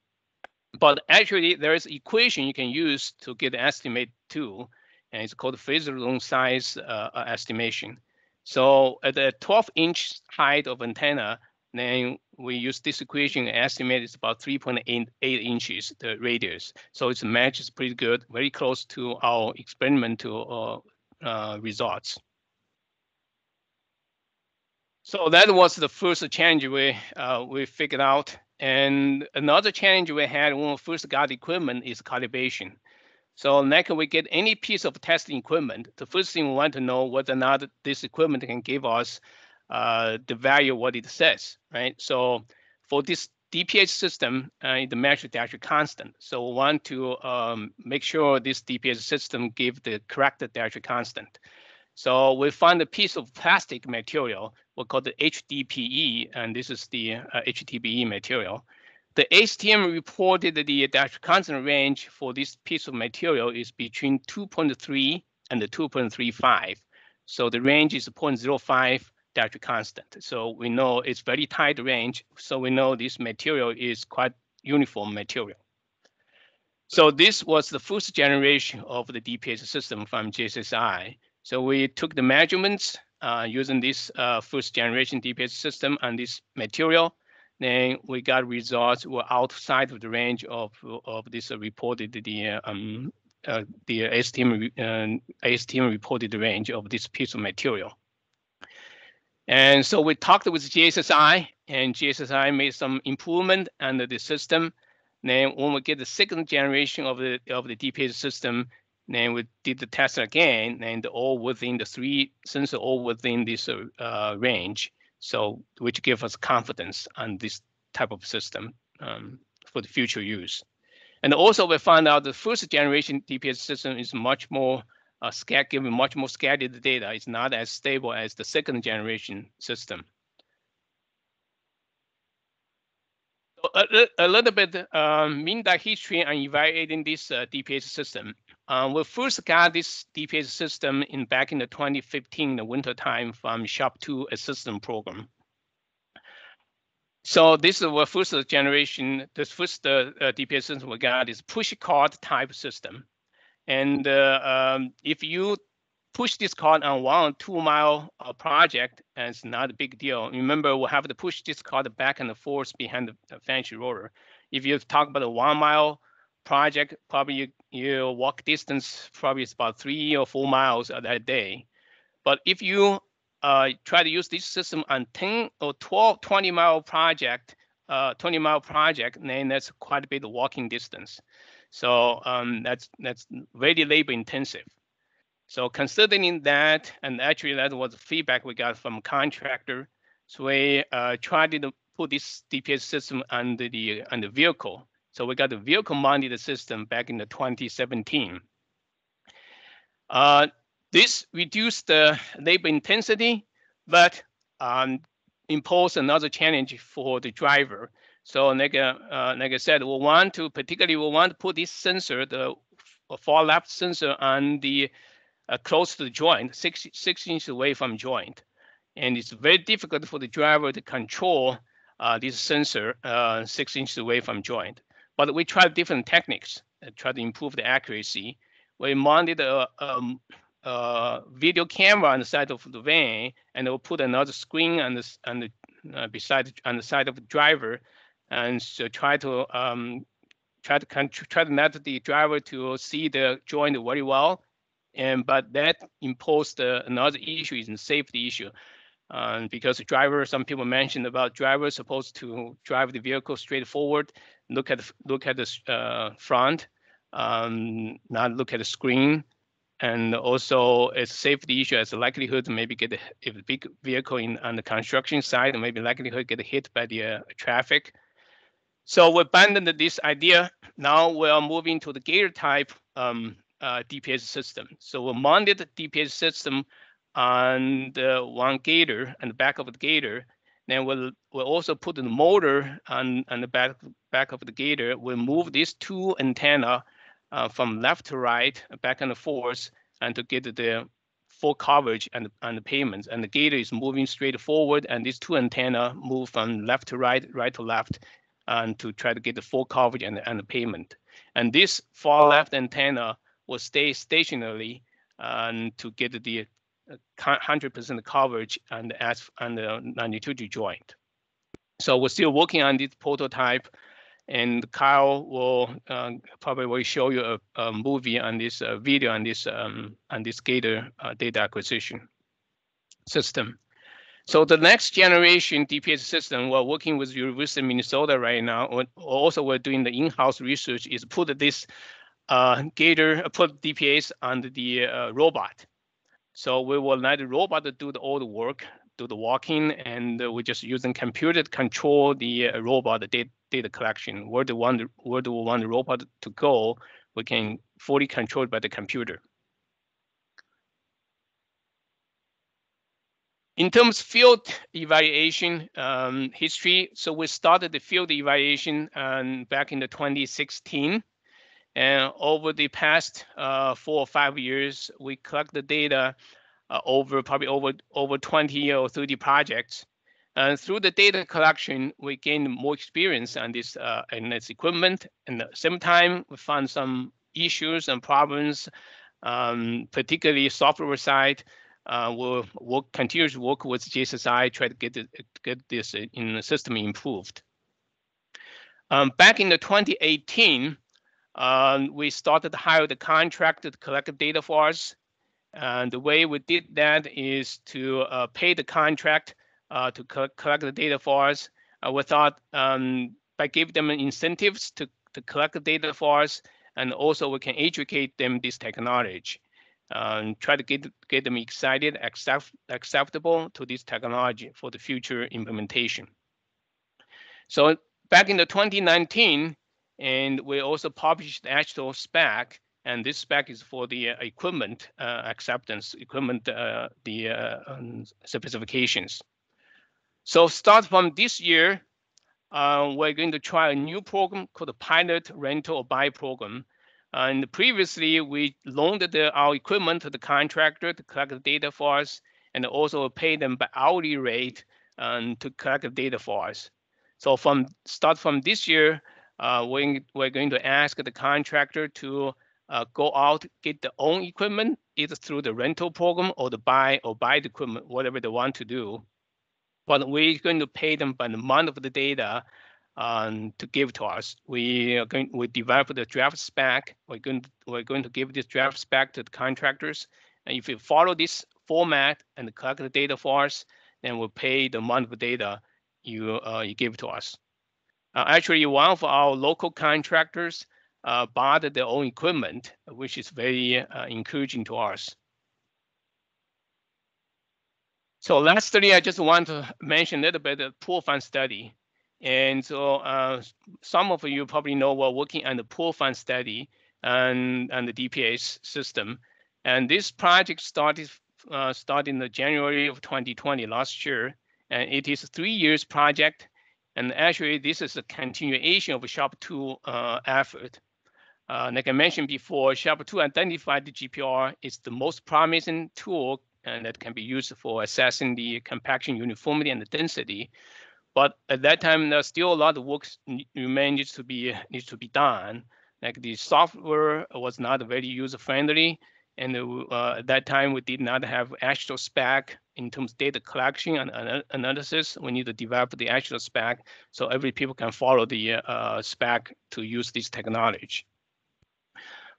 but actually there is equation you can use to get the estimate too, and it's called Fresnel zone size uh, uh, estimation. So at the 12 inch height of antenna, then we use this equation and estimate it's about 3.88 inches, the radius. So its matches pretty good, very close to our experimental uh, uh, results. So that was the first challenge we uh, we figured out. And another challenge we had when we first got equipment is calibration. So next we get any piece of testing equipment, the first thing we want to know whether or not this equipment can give us uh, the value what it says, right? So for this DPS system, uh, the measure is actually constant. So we want to um, make sure this DPS system give the correct dielectric constant. So we find a piece of plastic material, we call the HDPE, and this is the uh, HDPE material. The ASTM reported the dielectric constant range for this piece of material is between 2.3 and 2.35. So the range is 0.05 dielectric constant. So we know it's very tight range. So we know this material is quite uniform material. So this was the first generation of the DPS system from GSSI. So we took the measurements uh, using this uh, first generation DPS system and this material. Then we got results were outside of the range of of this reported the um uh, the ASTM uh, reported range of this piece of material. And so we talked with GSSI, and GSSI made some improvement under the system. Then when we get the second generation of the of the DPS system, then we did the test again, and all within the three sensor, all within this uh, range. So which give us confidence on this type of system um, for the future use. And also we found out the first generation DPS system is much more uh, giving much more scattered data. It's not as stable as the second generation system. A, a little bit um, mean that history on evaluating this uh, DPS system. Um, we first got this DPS system in back in the 2015, the winter time from SHRP 2 assistant program. So this is our first generation, the first uh, uh, system we got is push card type system. And uh, um, if you push this card on one two mile uh, project, and it's not a big deal. Remember, we'll have to push this card back and forth behind the, finish roller. If you talk about a one mile project, probably you, you walk distance probably is about three or four miles that day. But if you uh, try to use this system on 10 or 12, 20 mile project, uh, 20 mile project, then that's quite a bit of walking distance. So um, that's that's very labor intensive. So considering that, and actually that was feedback we got from contractor. So we uh, tried to put this DPS system under the on the vehicle. So we got the vehicle mounted system back in the 2017. Uh, this reduced the labor intensity, but um, imposed another challenge for the driver. So like, uh, like I said, we want to particularly we want to put this sensor, the far left sensor on the uh, close to the joint, six six inches away from joint, and it's very difficult for the driver to control uh, this sensor uh, six inches away from joint. But we tried different techniques, uh, try to improve the accuracy. We mounted a, um, a video camera on the side of the van, and we'll put another screen on the on the uh, beside on the side of the driver and so try to um, try to try to let the driver to see the joint very well. And but that imposed uh, another issue is a safety issue. Because the driver, some people mentioned about drivers supposed to drive the vehicle straight forward, look at look at the uh, front, um, not look at the screen, and also it's safety issue as a likelihood to maybe get a, if big vehicle in on the construction side, maybe likelihood get hit by the uh, traffic. So we abandoned this idea. Now we are moving to the gear type um, uh, DPS system. So we mounted the DPS system on the one gator and the back of the gator. Then we'll, we'll also put the motor on, on the back, back of the gator. We'll move these two antenna uh, from left to right, back and forth, and to get the full coverage and, and the payments. And the gator is moving straight forward, and these two antenna move from left to right, right to left, and to try to get the full coverage and, and the payment. And this far left antenna will stay stationary and to get the 100% uh, coverage and as and the longitudinal joint. So we're still working on this prototype, and Kyle will uh, probably will show you a, a movie on this uh, video on this um, on this Gator uh, data acquisition system. So the next generation DPS system, we're working with University of Minnesota right now. Also, we're doing the in-house research is put this uh, Gator, put DPS on the uh, robot. So we will let the robot do the, all the work, do the walking, and we're just using computer to control the uh, robot data, data collection. Where do we want where do we want the robot to go? We can fully control by the computer. In terms of field evaluation um, history, so we started the field evaluation um, back in the 2016. And over the past uh, four or five years, we collect the data uh, over probably over over 20 or 30 projects. And through the data collection, we gained more experience on this uh, and this equipment. And at the same time, we found some issues and problems, um, particularly software side. Uh, we'll work, continue to work with GSSI, try to get the, get this in the system improved. Um, back in the 2018, um, we started to hire the contractor to collect data for us. And the way we did that is to uh, pay the contract uh, to co collect the data for us. Uh, we thought um, by giving them incentives to, to collect the data for us, and also we can educate them this technology. and try to get get them excited, accept, acceptable to this technology for the future implementation. So back in the 2019, and we also published the actual spec, and this spec is for the uh, equipment uh, acceptance, equipment, uh, the uh, um, specifications. So start from this year, uh, we're going to try a new program called the Pilot Rental or Buy program. And previously, we loaned the, our equipment to the contractor to collect the data for us, and also pay them by hourly rate um, to collect the data for us. So from start from this year, uh, we're, we're going to ask the contractor to uh, go out, get their own equipment, either through the rental program or the buy or buy the equipment, whatever they want to do. But we're going to pay them by the amount of the data um, to give to us. We are going we develop the draft spec. We're going to, we're going to give this draft spec to the contractors. And if you follow this format and collect the data for us, then we'll pay the amount of data you uh, you give to us. Uh, actually, one of our local contractors uh, bought their own equipment, which is very uh, encouraging to us. So lastly, I just want to mention a little bit the pool fund study. And so uh, some of you probably know we're working on the pool fund study and, and the DPS system. And this project started uh, started in the January of 2020 last year. And it is a three years project and actually, this is a continuation of SHRP 2 uh, effort. Uh, like I mentioned before, SHRP 2 identified the GPR is the most promising tool and that can be used for assessing the compaction uniformity and the density. But at that time, there's still a lot of work remains to be needs to be done. Like the software was not very user friendly, and uh, at that time we did not have actual spec in terms of data collection and analysis, we need to develop the actual spec so every people can follow the uh, spec to use this technology.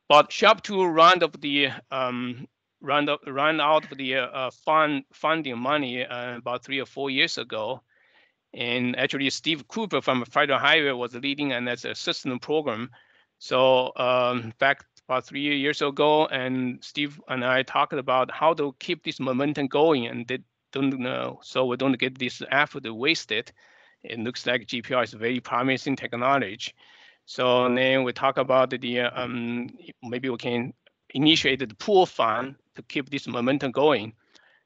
But SHRP 2 run of the um, run, run out of the uh, fund funding money uh, about three or four years ago. And actually, Steve Cooper from Federal Highway was leading an as a system program. So um, back about three years ago, and Steve and I talked about how to keep this momentum going, and they don't know, so we don't get this effort wasted. It looks like GPR is a very promising technology. So then we talk about the um, maybe we can initiate the pool fund to keep this momentum going.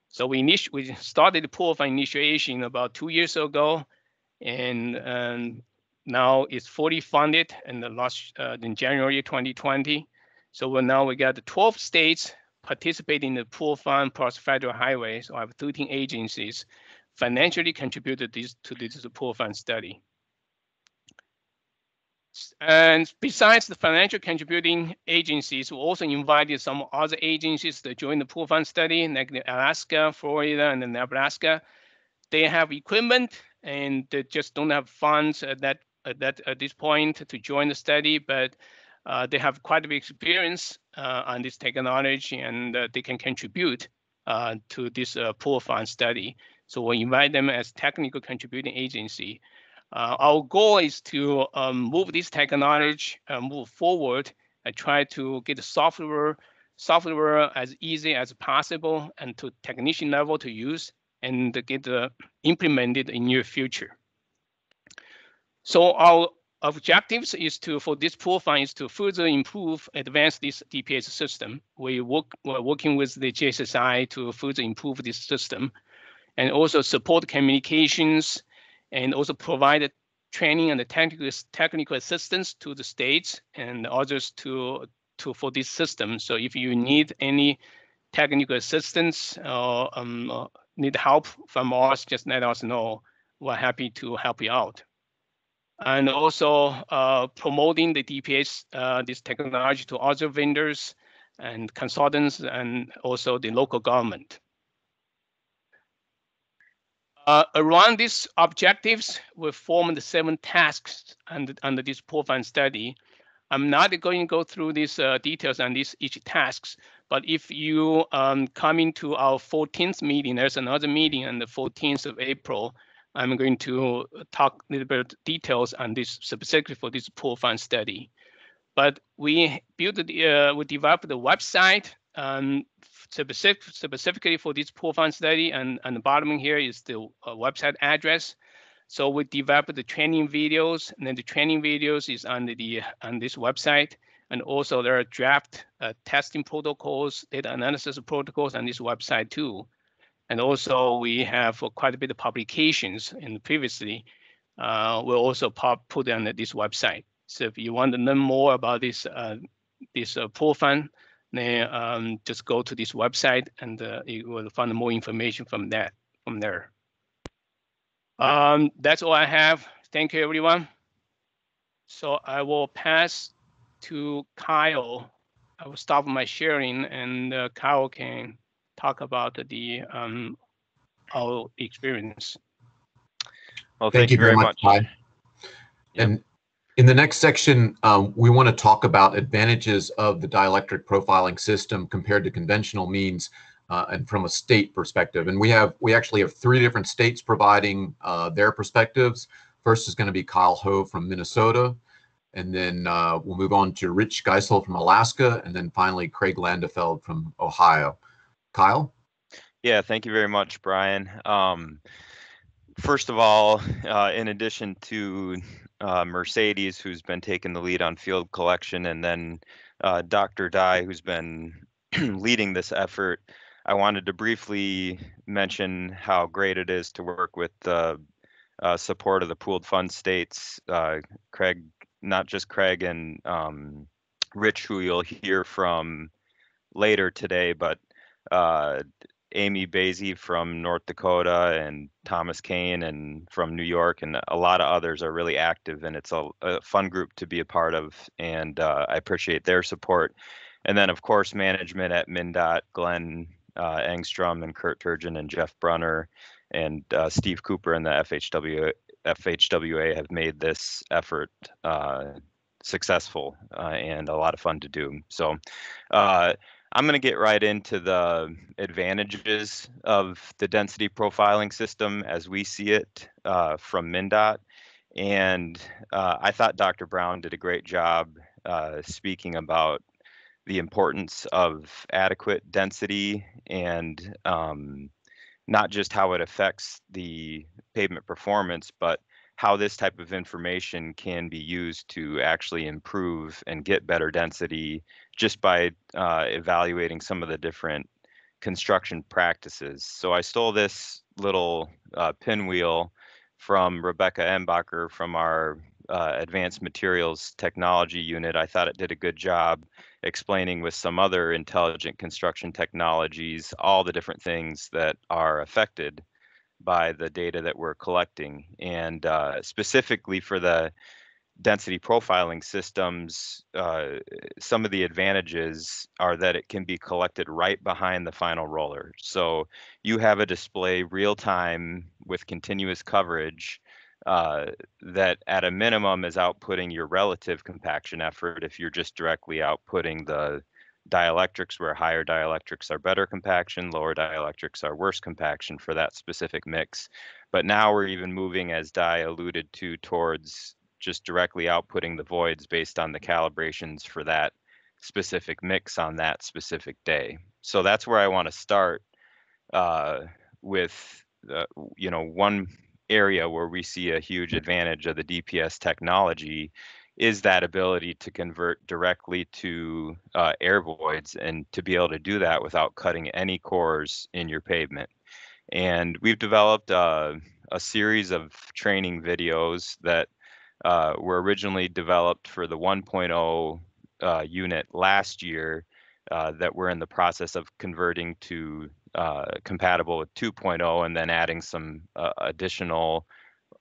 So we initi- we started the pool fund initiation about two years ago, and um, now it's fully funded in the last uh, in January 2020. So we now we got the 12 states participating in the pool fund plus federal highways. So I have 13 agencies financially contributed this, to this pool fund study. And besides the financial contributing agencies, we also invited some other agencies to join the pool fund study, like Alaska, Florida, and Nebraska. They have equipment and they just don't have funds at that at that at this point to join the study, but uh, they have quite a bit experience uh, on this technology and uh, they can contribute uh, to this uh, pool fund study. So we invite them as technical contributing agency. Uh, our goal is to um, move this technology, move forward, and try to get the software software as easy as possible and to technician level to use and get implemented in near future. So our objectives is to for this pool fund is to further improve, advance this DPS system. We work we're working with the GSSI to further improve this system, and also support communications, and also provide training and technical technical assistance to the states and others to to for this system. So if you need any technical assistance or um, need help from us, just let us know. We're happy to help you out and also uh, promoting the DPS, uh, this technology to other vendors and consultants and also the local government. Uh, around these objectives, we formed seven tasks under, under this fund study. I'm not going to go through these uh, details on these each tasks, but if you um, come into our 14th meeting, there's another meeting on the 14th of April, I'm going to talk a little bit details on this specifically for this pool fund study. But we built, the, uh, we developed the website um, specific, specifically for this pool fund study, and on the bottom here is the uh, website address. So we developed the training videos, and then the training videos is on the on this website, and also there are draft uh, testing protocols, data analysis protocols on this website too. And also we have quite a bit of publications and previously uh, we'll also pop, put on this website. So if you want to learn more about this uh, this uh, pool fund, then um, just go to this website and uh, you will find more information from that from there. Um, that's all I have. Thank you, everyone. So I will pass to Kyle. I will stop my sharing and uh, Kyle can talk about the um, our experience. Well, thank, thank you, very much. much. And in the next section, um, we want to talk about advantages of the dielectric profiling system compared to conventional means uh, and from a state perspective. And we have we actually have three different states providing uh, their perspectives. First is going to be Kyle Hoegh from Minnesota. And then uh, we'll move on to Rich Giessel from Alaska. And then finally, Craig Landefeld from Ohio. Kyle? Yeah, thank you very much, Brian. Um, first of all, uh, in addition to uh, Mercedes, who's been taking the lead on field collection, and then uh, Dr. Dai, who's been leading this effort, I wanted to briefly mention how great it is to work with the uh, support of the pooled fund states. Uh, Craig, not just Craig and um, Rich, who you'll hear from later today, but uh, Amy Beise from North Dakota and Thomas Kane and from New York and a lot of others are really active and it's a, a fun group to be a part of and uh, I appreciate their support. And then of course management at MnDOT, Glenn uh, Engstrom and Kurt Turgeon and Jeff Brunner and uh, Steve Cooper and the FHW FHWA have made this effort uh, successful uh, and a lot of fun to do. So uh, I'm going to get right into the advantages of the density profiling system as we see it uh, from MnDOT. And uh, I thought Dr. Brown did a great job uh, speaking about the importance of adequate density and um, not just how it affects the pavement performance, but how this type of information can be used to actually improve and get better density just by uh, evaluating some of the different construction practices. So I stole this little uh, pinwheel from Rebecca Embacher from our uh, advanced materials technology unit. I thought it did a good job explaining with some other intelligent construction technologies all the different things that are affected by the data that we're collecting. And uh, specifically for the density profiling systems, uh, some of the advantages are that it can be collected right behind the final roller. So you have a display real time with continuous coverage uh, that at a minimum is outputting your relative compaction effort if you're just directly outputting the dielectrics where higher dielectrics are better compaction, lower dielectrics are worse compaction for that specific mix. But now we're even moving, as Dai alluded to, towards just directly outputting the voids based on the calibrations for that specific mix on that specific day. So that's where I want to start uh, with, uh, you know, one area where we see a huge advantage of the DPS technology is that ability to convert directly to uh, air voids and to be able to do that without cutting any cores in your pavement. And we've developed uh, a series of training videos that uh, were originally developed for the 1.0 uh, unit last year uh, that we're in the process of converting to uh, compatible with 2.0 and then adding some additional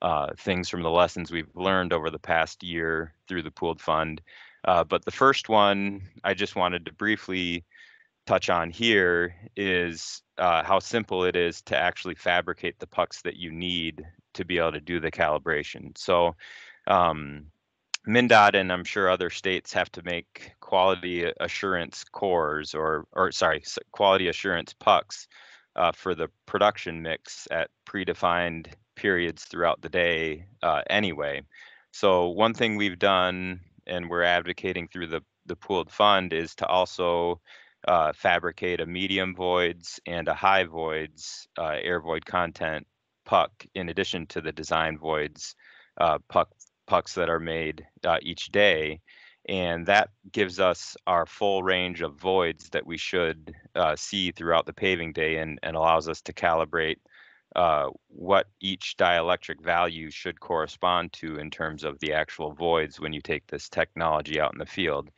uh, things from the lessons we've learned over the past year through the pooled fund. but the first one I just wanted to briefly touch on here is how simple it is to actually fabricate the pucks that you need to be able to do the calibration. So um, MnDOT and I'm sure other states have to make quality assurance cores or, or sorry, quality assurance pucks uh, for the production mix at predefined periods throughout the day uh, anyway. So one thing we've done and we're advocating through the, the pooled fund is to also uh, fabricate a medium voids and a high voids uh, air void content puck in addition to the design voids uh, puck pucks that are made uh, each day. And that gives us our full range of voids that we should uh, see throughout the paving day and, and allows us to calibrate uh, what each dielectric value should correspond to in terms of the actual voids when you take this technology out in the field.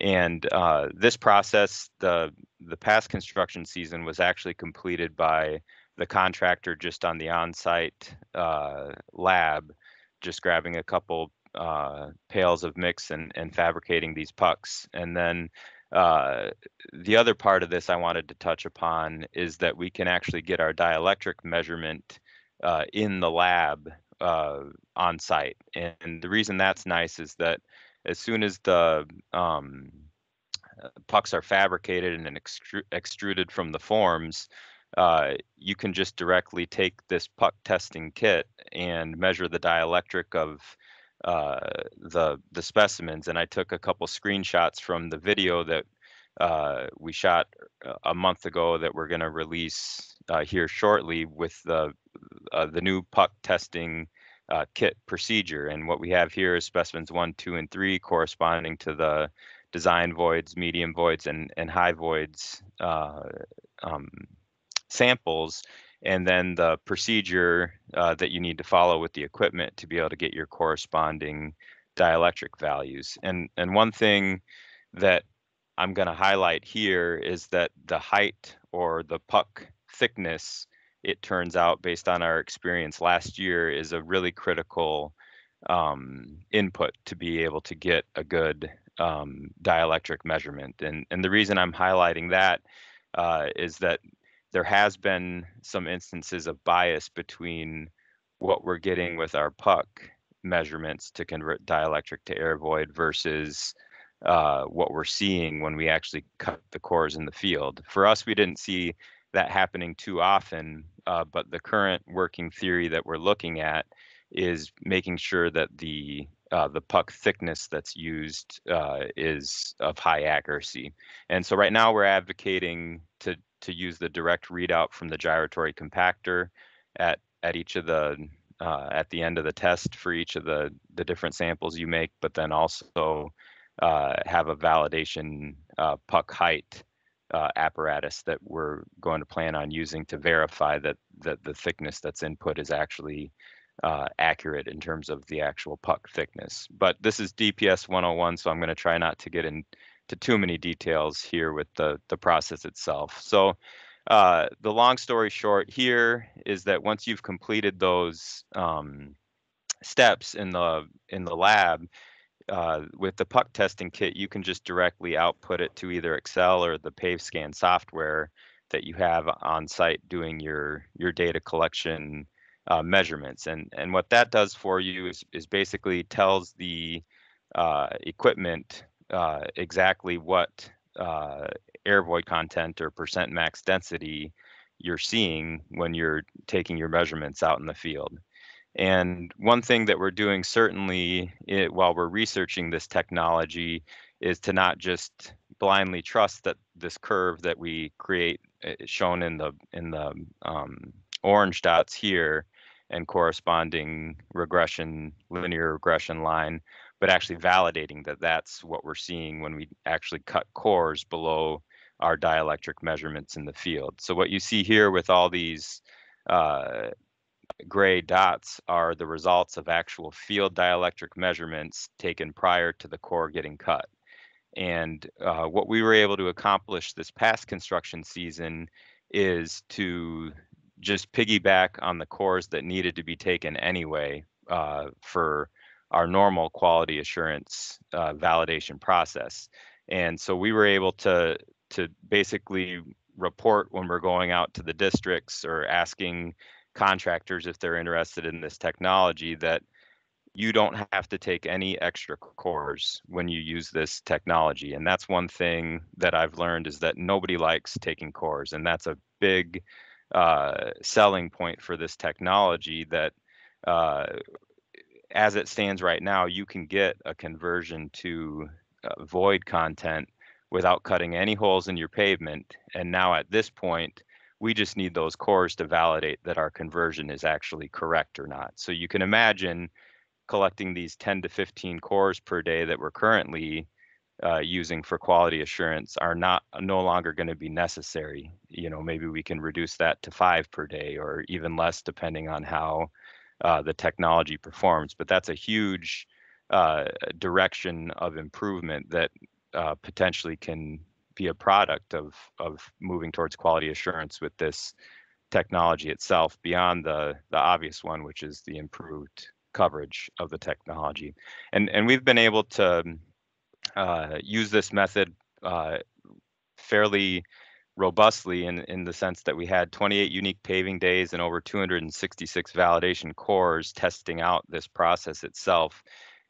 And uh, this process, the the past construction season was actually completed by the contractor just on the on-site uh, lab just grabbing a couple uh, pails of mix and, and fabricating these pucks. And then uh, the other part of this I wanted to touch upon is that we can actually get our dielectric measurement uh, in the lab uh, on site. And the reason that's nice is that as soon as the um, pucks are fabricated and extru- extruded from the forms, uh, you can just directly take this puck testing kit and measure the dielectric of uh, the the specimens. And I took a couple screenshots from the video that uh, we shot a month ago that we're going to release uh, here shortly with the uh, the new puck testing uh, kit procedure. And what we have here is specimens one, two, and three corresponding to the design voids, medium voids, and and high voids. Um, samples and then the procedure uh, that you need to follow with the equipment to be able to get your corresponding dielectric values. And and one thing that I'm going to highlight here is that the height or the puck thickness, it turns out based on our experience last year, is a really critical um, input to be able to get a good um, dielectric measurement. And and the reason I'm highlighting that uh, is that there has been some instances of bias between what we're getting with our puck measurements to convert dielectric to air void versus uh, what we're seeing when we actually cut the cores in the field. For us, we didn't see that happening too often, uh, but the current working theory that we're looking at is making sure that the uh, the puck thickness that's used uh, is of high accuracy. And so right now we're advocating to to use the direct readout from the gyratory compactor at at each of the uh, at the end of the test for each of the the different samples you make, but then also uh, have a validation uh, puck height uh, apparatus that we're going to plan on using to verify that that the thickness that's input is actually uh, accurate in terms of the actual puck thickness. But this is DPS 101, so I'm going to try not to get in to too many details here with the, the process itself. So uh, the long story short here is that once you've completed those um, steps in the in the lab, uh, with the puck testing kit, you can just directly output it to either Excel or the PaveScan software that you have on site doing your your data collection uh, measurements. And and what that does for you is is basically tells the uh, equipment uh, exactly what uh, air void content or percent max density you're seeing when you're taking your measurements out in the field. And one thing that we're doing certainly it, while we're researching this technology is to not just blindly trust that this curve that we create eh, shown in the in the um, orange dots here and corresponding regression linear regression line but actually validating that that's what we're seeing when we actually cut cores below our dielectric measurements in the field so what you see here with all these uh, gray dots are the results of actual field dielectric measurements taken prior to the core getting cut. And uh, what we were able to accomplish this past construction season is to just piggyback on the cores that needed to be taken anyway uh, for our normal quality assurance uh, validation process. And so we were able to to basically report when we're going out to the districts or asking contractors if they're interested in this technology that you don't have to take any extra cores when you use this technology and that's one thing that i've learned is that nobody likes taking cores and that's a big uh, selling point for this technology that uh, as it stands right now you can get a conversion to uh, void content without cutting any holes in your pavement and now at this point we just need those cores to validate that our conversion is actually correct or not. So you can imagine collecting these 10 to 15 cores per day that we're currently uh, using for quality assurance are not no longer going to be necessary. You know, maybe we can reduce that to five per day or even less, depending on how uh, the technology performs. But that's a huge uh, direction of improvement that uh, potentially can be a product of of moving towards quality assurance with this technology itself beyond the the obvious one which is the improved coverage of the technology and and we've been able to uh, use this method uh, fairly robustly in, in the sense that we had 28 unique paving days and over 266 validation cores testing out this process itself.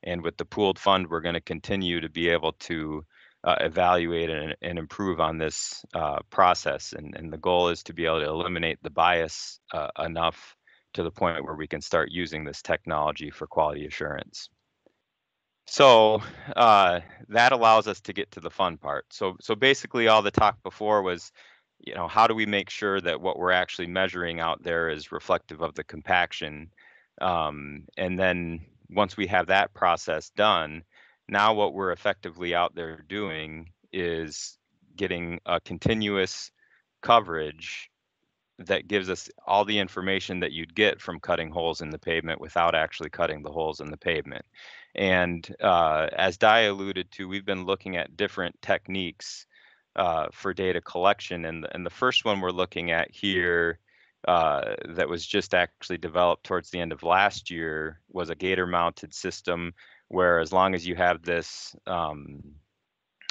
And with the pooled fund, we're going to continue to be able to uh, evaluate and, and, improve on this uh, process. And, and, the goal is to be able to eliminate the bias uh, enough to the point where we can start using this technology for quality assurance. So uh, that allows us to get to the fun part. So, so basically all the talk before was, you know, how do we make sure that what we're actually measuring out there is reflective of the compaction? Um, and then once we have that process done, now what we're effectively out there doing is getting a continuous coverage that gives us all the information that you'd get from cutting holes in the pavement without actually cutting the holes in the pavement. And uh, as Dai alluded to, we've been looking at different techniques uh, for data collection. And, and the first one we're looking at here uh, that was just actually developed towards the end of last year was a gator mounted system where as long as you have this um,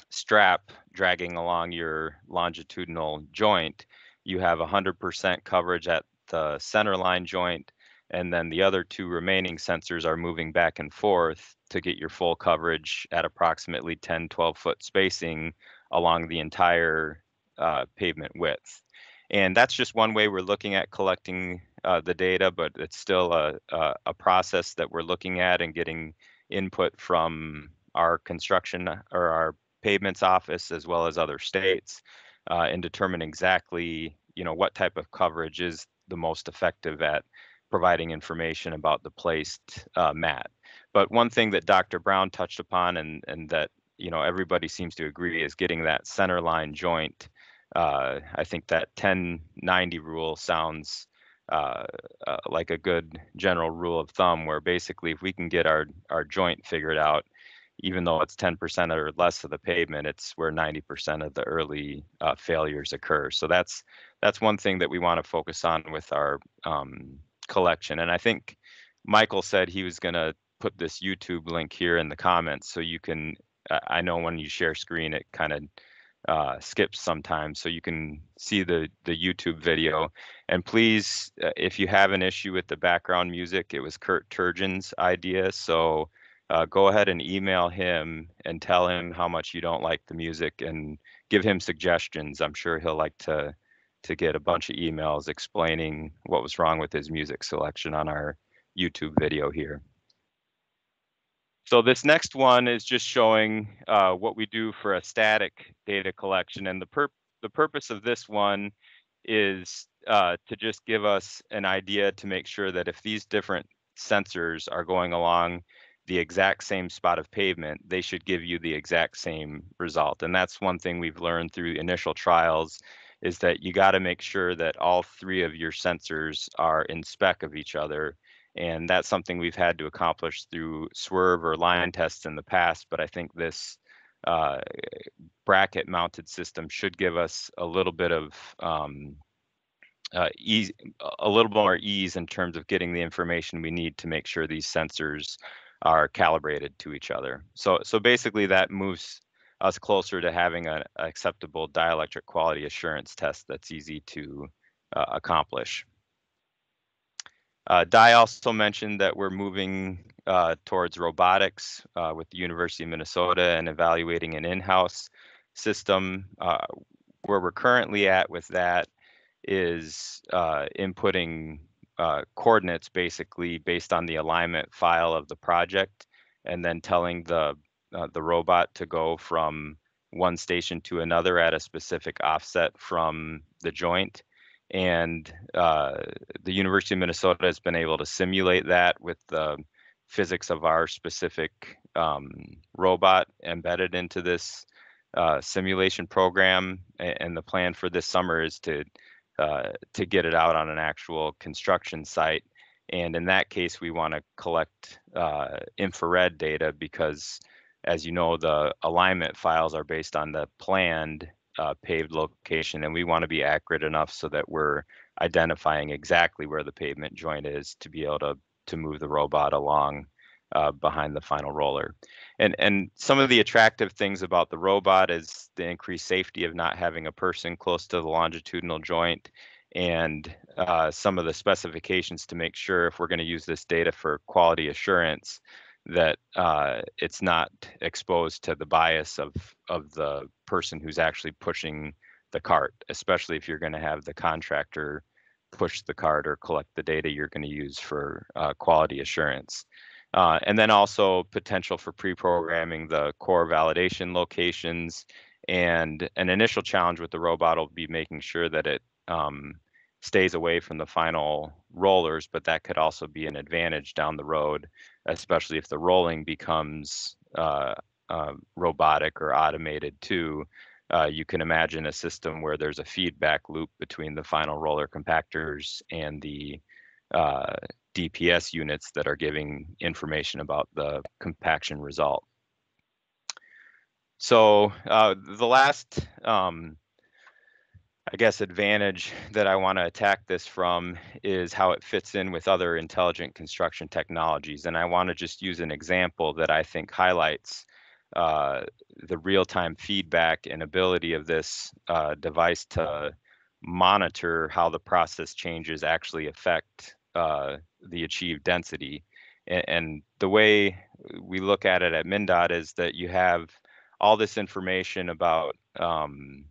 strap dragging along your longitudinal joint, you have 100% coverage at the center line joint, and then the other two remaining sensors are moving back and forth to get your full coverage at approximately 10, 12 foot spacing along the entire uh, pavement width. And that's just one way we're looking at collecting uh, the data, but it's still a, a, a process that we're looking at and getting input from our construction or our pavements office as well as other states uh, in determining exactly you know what type of coverage is the most effective at providing information about the placed uh, mat. But one thing that Dr. Brown touched upon and and that you know everybody seems to agree is getting that center line joint. Uh, I think that 1090 rule sounds uh, uh, like a good general rule of thumb where basically if we can get our our joint figured out even though it's 10% or less of the pavement it's where 90% of the early uh, failures occur so that's that's one thing that we want to focus on with our um, collection and i think Michael said he was going to put this YouTube link here in the comments so you can. I know when you share screen, it kind of uh, skips sometimes, so you can see the the YouTube video. And please, uh, if you have an issue with the background music, it was Kurt Turgeon's idea, so uh, go ahead and email him and tell him how much you don't like the music and give him suggestions. I'm sure he'll like to to get a bunch of emails explaining what was wrong with his music selection on our YouTube video here. So this next one is just showing uh, what we do for a static data collection. And the, pur the purpose of this one is uh, to just give us an idea to make sure that if these different sensors are going along the exact same spot of pavement, they should give you the exact same result. And that's one thing we've learned through initial trials is that you got to make sure that all three of your sensors are in spec of each other. And that's something we've had to accomplish through swerve or line tests in the past. But I think this uh, bracket mounted system should give us a little bit of um, uh, ease, a little more ease in terms of getting the information we need to make sure these sensors are calibrated to each other. So, so basically that moves us closer to having an acceptable dielectric quality assurance test that's easy to uh, accomplish. Uh, Dai also mentioned that we're moving uh, towards robotics uh, with the University of Minnesota and evaluating an in-house system. Uh, where we're currently at with that is uh, inputting uh, coordinates basically based on the alignment file of the project and then telling the uh, the robot to go from one station to another at a specific offset from the joint. And uh, the university of minnesota has been able to simulate that with the physics of our specific um, robot embedded into this uh, simulation program. And the plan for this summer is to uh, to get it out on an actual construction site. And in that case, we want to collect uh, infrared data because, as you know, the alignment files are based on the planned uh, paved location, and we want to be accurate enough so that we're identifying exactly where the pavement joint is to be able to to move the robot along uh, behind the final roller. And and some of the attractive things about the robot is the increased safety of not having a person close to the longitudinal joint and uh, some of the specifications to make sure if we're going to use this data for quality assurance that uh, it's not exposed to the bias of of the person who's actually pushing the cart, especially if you're going to have the contractor push the cart or collect the data you're going to use for uh, quality assurance. Uh, and then also potential for pre-programming the core validation locations. And an initial challenge with the robot will be making sure that it um, stays away from the final rollers, but that could also be an advantage down the road, especially if the rolling becomes uh, uh, robotic or automated too. Uh, you can imagine a system where there's a feedback loop between the final roller compactors and the uh, DPS units that are giving information about the compaction result. So uh, the last, um, I guess, advantage that I want to attack this from is how it fits in with other intelligent construction technologies. And I want to just use an example that I think highlights uh, the real-time feedback and ability of this uh, device to monitor how the process changes actually affect uh, the achieved density. And, and, the way we look at it at MnDOT is that you have all this information about um,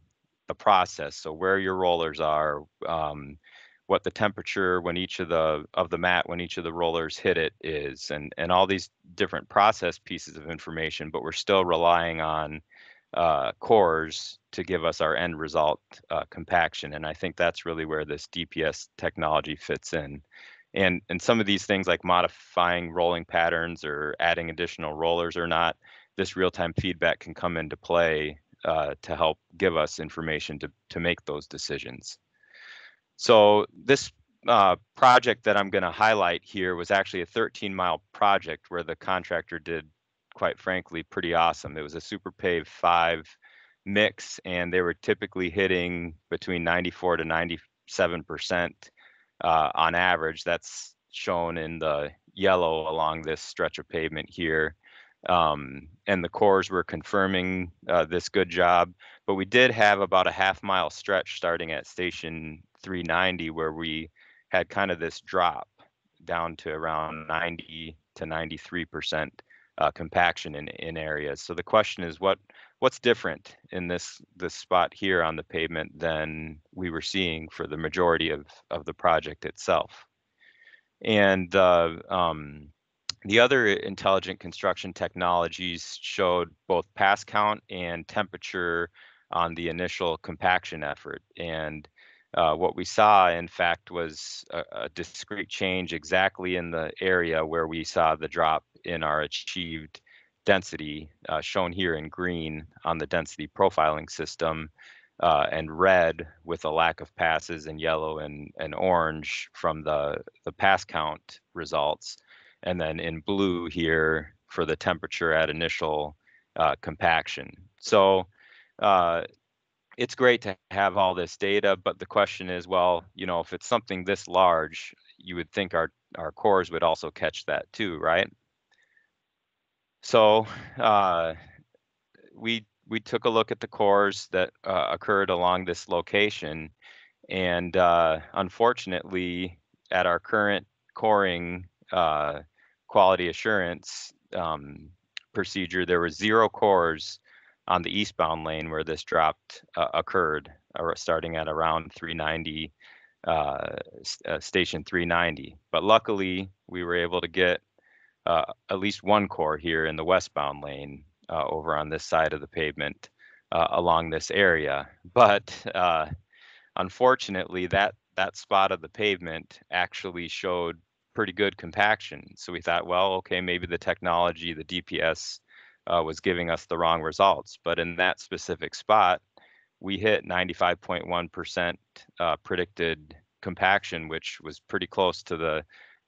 the process. So where your rollers are, um, what the temperature when each of the of the mat when each of the rollers hit it is, and and all these different process pieces of information. But we're still relying on uh, cores to give us our end result uh, compaction. And I think that's really where this DPS technology fits in and and some of these things like modifying rolling patterns or adding additional rollers or not this real-time feedback can come into play uh, to help give us information to to make those decisions so this uh, project that i'm going to highlight here was actually a 13 mile project where the contractor did quite frankly pretty awesome it was a superpave 5 mix and they were typically hitting between 94 to 97 percent uh, on average. That's shown in the yellow along this stretch of pavement here. Um, and the cores were confirming uh, this good job, but we did have about a half mile stretch starting at station 390 where we had kind of this drop down to around 90 to 93 percent uh, compaction in, in areas. So the question is, what what's different in this this spot here on the pavement than we were seeing for the majority of of the project itself? And uh, um, the other intelligent construction technologies showed both pass count and temperature on the initial compaction effort. And uh, what we saw, in fact, was a, a, discrete change exactly in the area where we saw the drop in our achieved density, uh, shown here in green on the density profiling system, uh, and red with a lack of passes, and yellow and, and orange from the, the pass count results, and then in blue here for the temperature at initial uh, compaction. So uh, it's great to have all this data, but the question is, well, you know, if it's something this large, you would think our our cores would also catch that too, right? So uh, we we took a look at the cores that uh, occurred along this location, and uh, unfortunately, at our current coring uh, quality assurance um, procedure, there were zero cores on the eastbound lane where this dropped uh, occurred, starting at around 390, uh, uh, station 390. But luckily, we were able to get uh, at least one core here in the westbound lane uh, over on this side of the pavement along this area. But unfortunately, that that spot of the pavement actually showed pretty good compaction. So we thought, well, okay, maybe the technology, the DPS uh, was giving us the wrong results. But in that specific spot, we hit 95.1% uh, predicted compaction, which was pretty close to the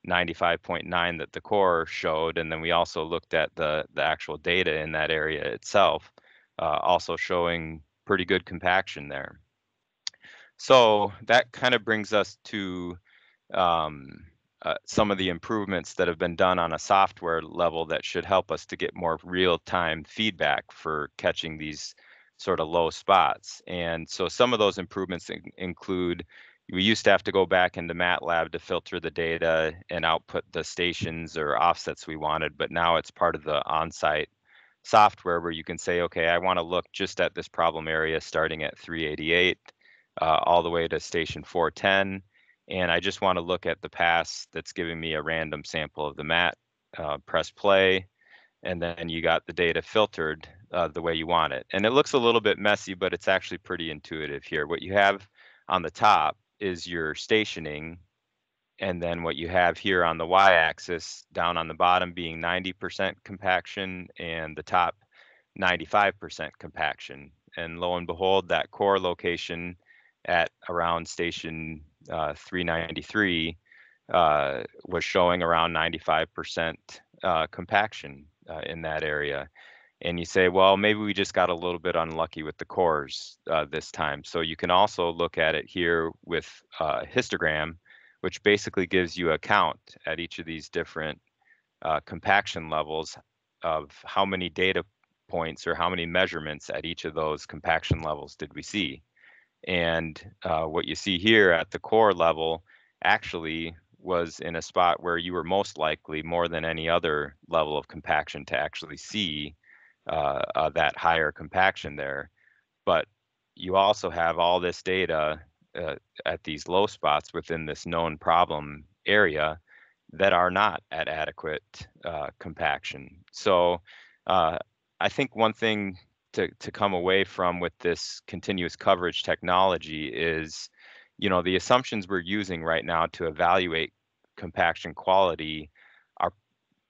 95.9 that the core showed. And then we also looked at the, the actual data in that area itself, uh, also showing pretty good compaction there. So that kind of brings us to um, uh, some of the improvements that have been done on a software level that should help us to get more real-time feedback for catching these sort of low spots. And so some of those improvements in- include we used to have to go back into MATLAB to filter the data and output the stations or offsets we wanted, but now it's part of the on-site software where you can say, okay, I want to look just at this problem area starting at 388 uh, all the way to station 410 and I just want to look at the pass that's giving me a random sample of the mat, uh, press play, and then you got the data filtered uh, the way you want it. And it looks a little bit messy, but it's actually pretty intuitive here. What you have on the top is your stationing, and then what you have here on the y-axis down on the bottom being 90% compaction and the top 95% compaction. And lo and behold, that core location at around station uh, 393 uh, was showing around 95% uh, compaction uh, in that area. And you say, well, maybe we just got a little bit unlucky with the cores uh, this time. So you can also look at it here with a histogram, which basically gives you a count at each of these different compaction levels of how many data points or how many measurements at each of those compaction levels did we see. And uh, what you see here at the core level actually was in a spot where you were most likely, more than any other level of compaction, to actually see uh, uh, that higher compaction there. But you also have all this data uh, at these low spots within this known problem area that are not at adequate uh, compaction. So uh, I think one thing to to come away from with this continuous coverage technology is you know the assumptions we're using right now to evaluate compaction quality are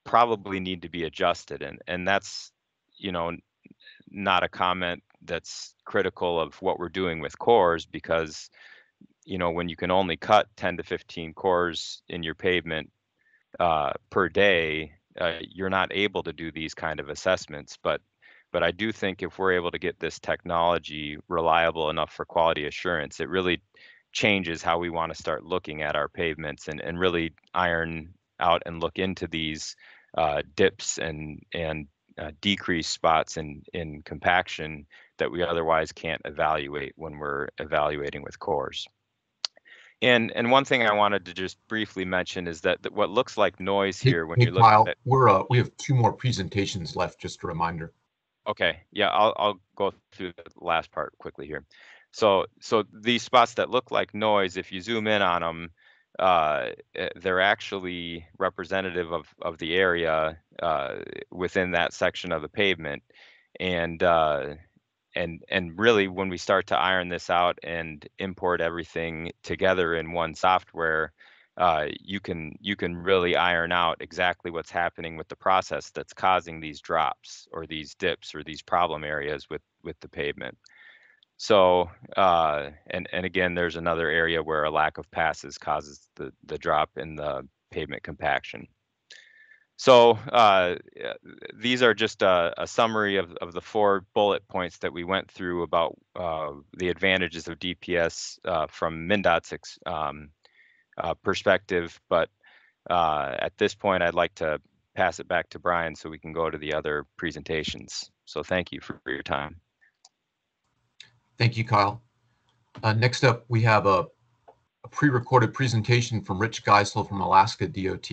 probably need to be adjusted and and that's you know not a comment that's critical of what we're doing with cores because you know when you can only cut 10 to 15 cores in your pavement uh, per day uh, you're not able to do these kind of assessments but but I do think if we're able to get this technology reliable enough for quality assurance, it really changes how we want to start looking at our pavements and, and really iron out and look into these uh, dips and and uh, decrease spots in in compaction that we otherwise can't evaluate when we're evaluating with cores. And and one thing I wanted to just briefly mention is that, that what looks like noise here when hey, you're looking Kyle, at we're uh, we have two more presentations left. Just a reminder. Okay, yeah, I'll I'll go through the last part quickly here. So so these spots that look like noise, if you zoom in on them, uh, eh, they're actually representative of of the area uh, within that section of the pavement, and uh, and and really when we start to iron this out and import everything together in one software uh, you can you can really iron out exactly what's happening with the process that's causing these drops or these dips or these problem areas with with the pavement. So uh, and and again, there's another area where a lack of passes causes the the drop in the pavement compaction. So uh, these are just a, a, summary of, of the four bullet points that we went through about uh, the advantages of DPS uh, from MnDOT's um, uh, perspective. But uh, at this point, I'd like to pass it back to Brian so we can go to the other presentations. So thank you for, for your time. Thank you, Kyle. Uh, next up, we have a, a pre-recorded presentation from Rich Giessel from Alaska DOT.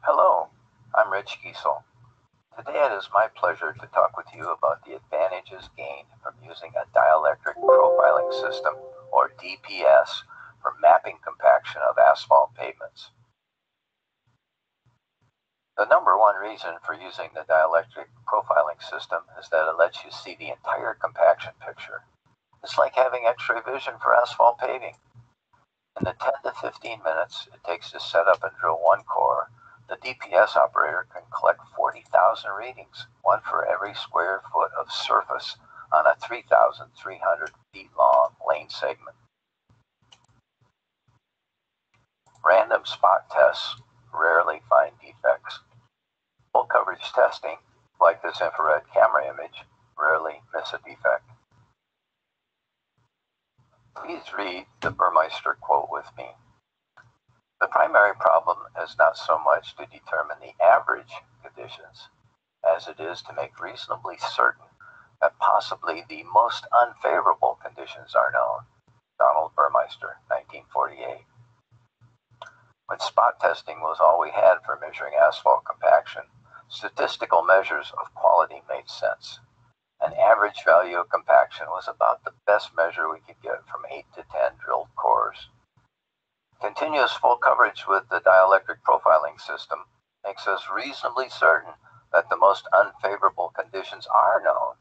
Hello, I'm Rich Giessel. Today it is my pleasure to talk with you about the advantages gained from using a dielectric profiling system, or DPS, for mapping compaction of asphalt pavements. The number one reason for using the dielectric profiling system is that it lets you see the entire compaction picture. It's like having x-ray vision for asphalt paving. In the 10 to 15 minutes it takes to set up and drill one core, the DPS operator can collect 40,000 readings, one for every square foot of surface on a 3,300 feet long lane segment. Random spot tests rarely find defects. Full coverage testing, like this infrared camera image, rarely miss a defect. Please read the Burmister quote with me. The primary problem is not so much to determine the average conditions as it is to make reasonably certain that possibly the most unfavorable conditions are known. Donald Burmister, 1948. When spot testing was all we had for measuring asphalt compaction, statistical measures of quality made sense. An average value of compaction was about the best measure we could get from 8 to 10 drilled cores. Continuous full coverage with the dielectric profiling system makes us reasonably certain that the most unfavorable conditions are known,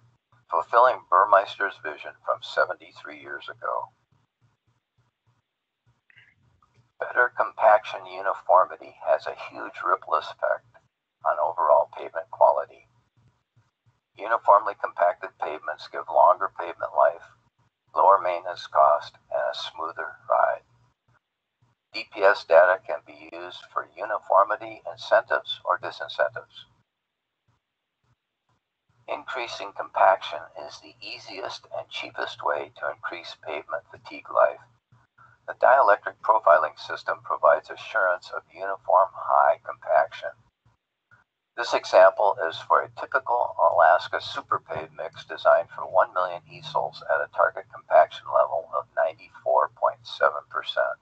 fulfilling Burmister's vision from 73 years ago. Better compaction uniformity has a huge ripple effect on overall pavement quality. Uniformly compacted pavements give longer pavement life, lower maintenance cost, and a smoother ride. DPS data can be used for uniformity incentives or disincentives. Increasing compaction is the easiest and cheapest way to increase pavement fatigue life. The dielectric profiling system provides assurance of uniform high compaction. This example is for a typical Alaska superpave mix designed for 1 million ESALs at a target compaction level of 94.7%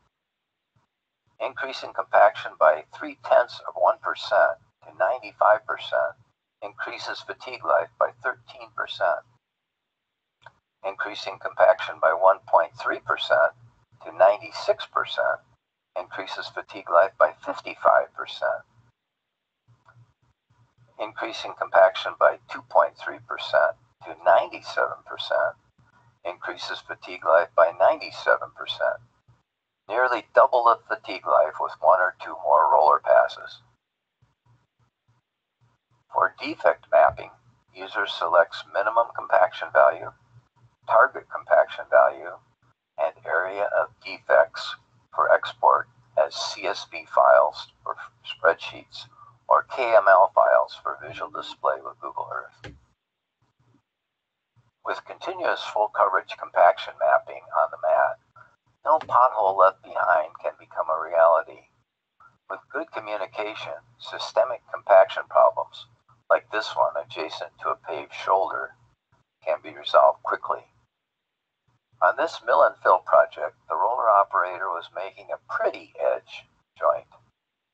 increasing compaction by three tenths of 1% to 95% increases fatigue life by 13%. Increasing compaction by 1.3% to 96% increases fatigue life by 55%. Increasing compaction by 2.3% to 97% increases fatigue life by 97% nearly double the fatigue life with one or two more roller passes. For defect mapping, user selects minimum compaction value, target compaction value, and area of defects for export as CSV files or spreadsheets or KML files for visual display with Google Earth. With continuous full coverage compaction mapping on the mat, no pothole left behind can become a reality. With good communication, systemic compaction problems, like this one adjacent to a paved shoulder, can be resolved quickly. On this mill and fill project, the roller operator was making a pretty edge joint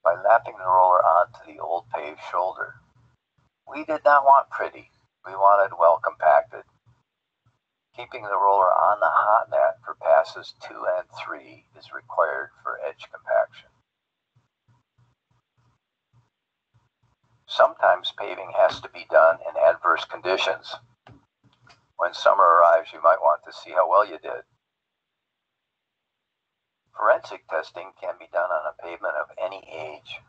by lapping the roller onto the old paved shoulder. We did not want pretty, we wanted well compacted. Keeping the roller on the hot mat for passes two and three is required for edge compaction. Sometimes paving has to be done in adverse conditions. When summer arrives, you might want to see how well you did. Forensic testing can be done on a pavement of any age.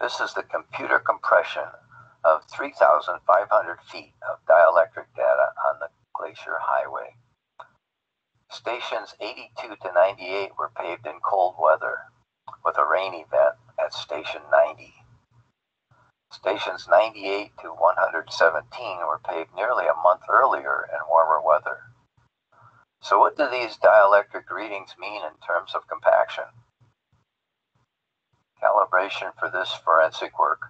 This is the computer compression of 3,500 feet of dielectric data on the Glacier Highway. Stations 82 to 98 were paved in cold weather, with a rain event at station 90. Stations 98 to 117 were paved nearly a month earlier in warmer weather. So what do these dielectric readings mean in terms of compaction? Calibration for this forensic work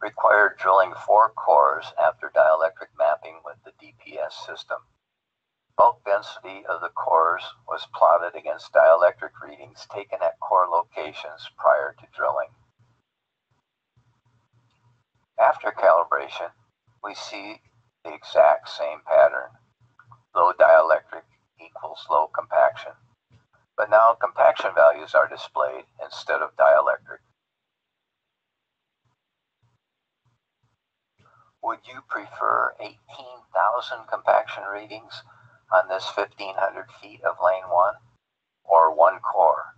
required drilling four cores after dielectric mapping with the DPS system. Bulk density of the cores was plotted against dielectric readings taken at core locations prior to drilling. After calibration, we see the exact same pattern. Low dielectric equals low compaction. But now compaction values are displayed instead of dielectric. Would you prefer 18,000 compaction readings on this 1,500 feet of lane one or one core?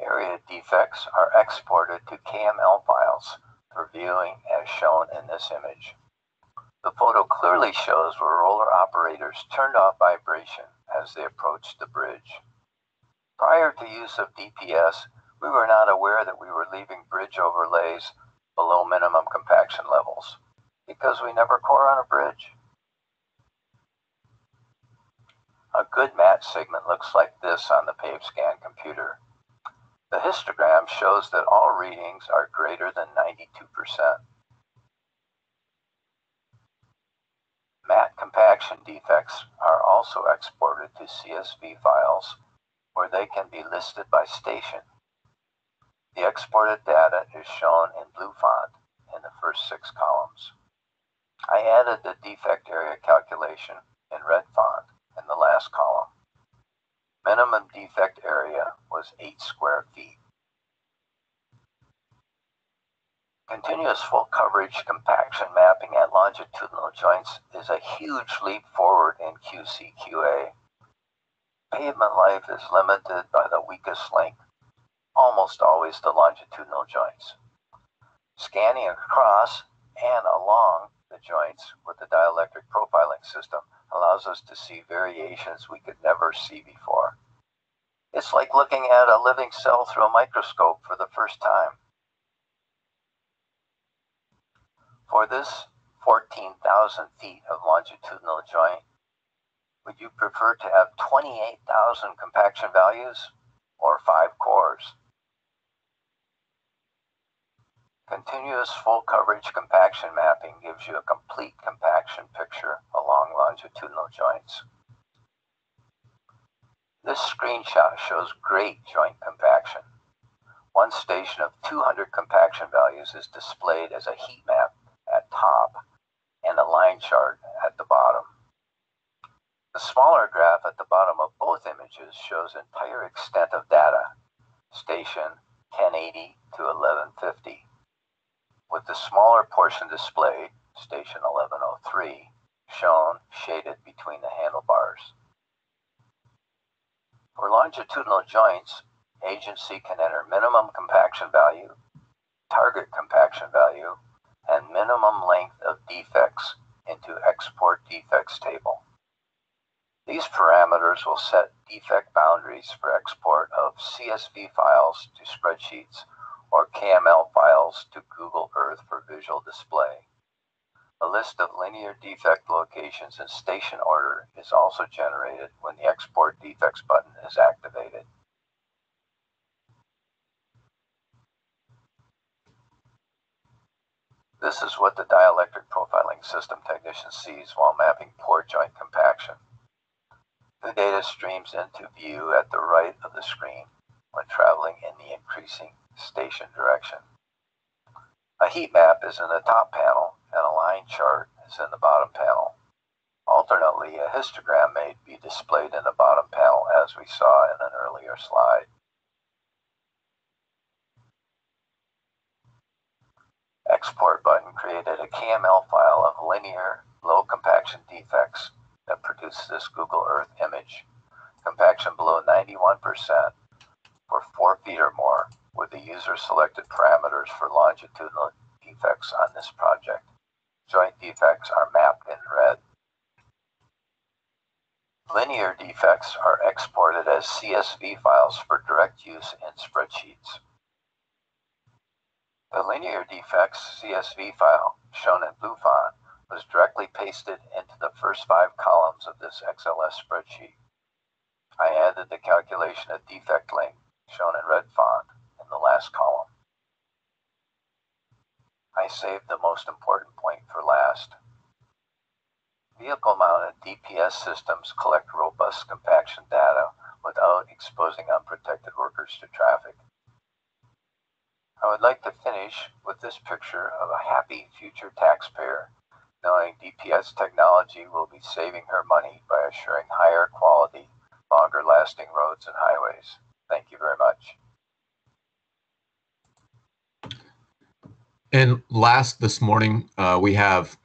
Area defects are exported to KML files for viewing as shown in this image. The photo clearly shows where roller operators turned off vibration as they approached the bridge. Prior to use of DPS, we were not aware that we were leaving bridge overlays below minimum compaction levels because we never core on a bridge. A good match segment looks like this on the PaveScan computer. The histogram shows that all readings are greater than 92%. Mat compaction defects are also exported to CSV files where they can be listed by station. The exported data is shown in blue font in the first six columns. I added the defect area calculation in red font in the last column. Minimum defect area was 8 square feet. Continuous full coverage compaction mapping at longitudinal joints is a huge leap forward in QCQA. Pavement life is limited by the weakest link, almost always the longitudinal joints. Scanning across and along the joints with the dielectric profiling system allows us to see variations we could never see before. It's like looking at a living cell through a microscope for the first time. For this 14,000 feet of longitudinal joint, would you prefer to have 28,000 compaction values or five cores? Continuous full coverage compaction mapping gives you a complete compaction picture along longitudinal joints. This screenshot shows great joint compaction. One station of 200 compaction values is displayed as a heat map at top and a line chart at the bottom. The smaller graph at the bottom of both images shows entire extent of data, station 1080 to 1150 with the smaller portion displayed, station 1103, shown shaded between the handlebars. For longitudinal joints, agency can enter minimum compaction value, target compaction value, and minimum length of defects into export defects table. These parameters will set defect boundaries for export of CSV files to spreadsheets or KML files to Google Earth for visual display. A list of linear defect locations in station order is also generated when the Export Defects button is activated. This is what the dielectric profiling system technician sees while mapping port joint compaction. The data streams into view at the right of the screen when traveling in the increasing station direction. A heat map is in the top panel line chart is in the bottom panel. Alternately, a histogram may be displayed in the bottom panel as we saw in an earlier slide. export button created a KML file of linear low compaction defects that produces this Google Earth image. Compaction below 91% for four feet or more with the user selected parameters for longitudinal defects on this project. Joint defects are mapped in red. Linear defects are exported as CSV files for direct use in spreadsheets. The linear defects CSV file, shown in blue font, was directly pasted into the first five columns of this XLS spreadsheet. I added the calculation of defect length, shown in red font, in the last column. I saved the most important point for last. Vehicle-mounted DPS systems collect robust compaction data without exposing unprotected workers to traffic. I would like to finish with this picture of a happy future taxpayer, knowing DPS technology will be saving her money by assuring higher quality, longer lasting roads and highways. Thank you very much. And last this morning, uh, we have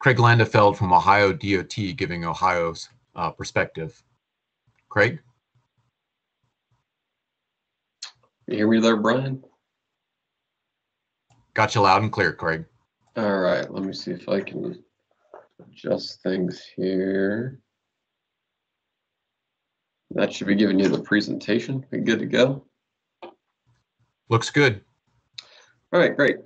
Craig Landefeld from Ohio DOT giving Ohio's uh, perspective. Craig? You hear me there, Brian? Got you loud and clear, Craig. All right, let me see if I can adjust things here. That should be giving you the presentation. We good to go? Looks good. All right, great.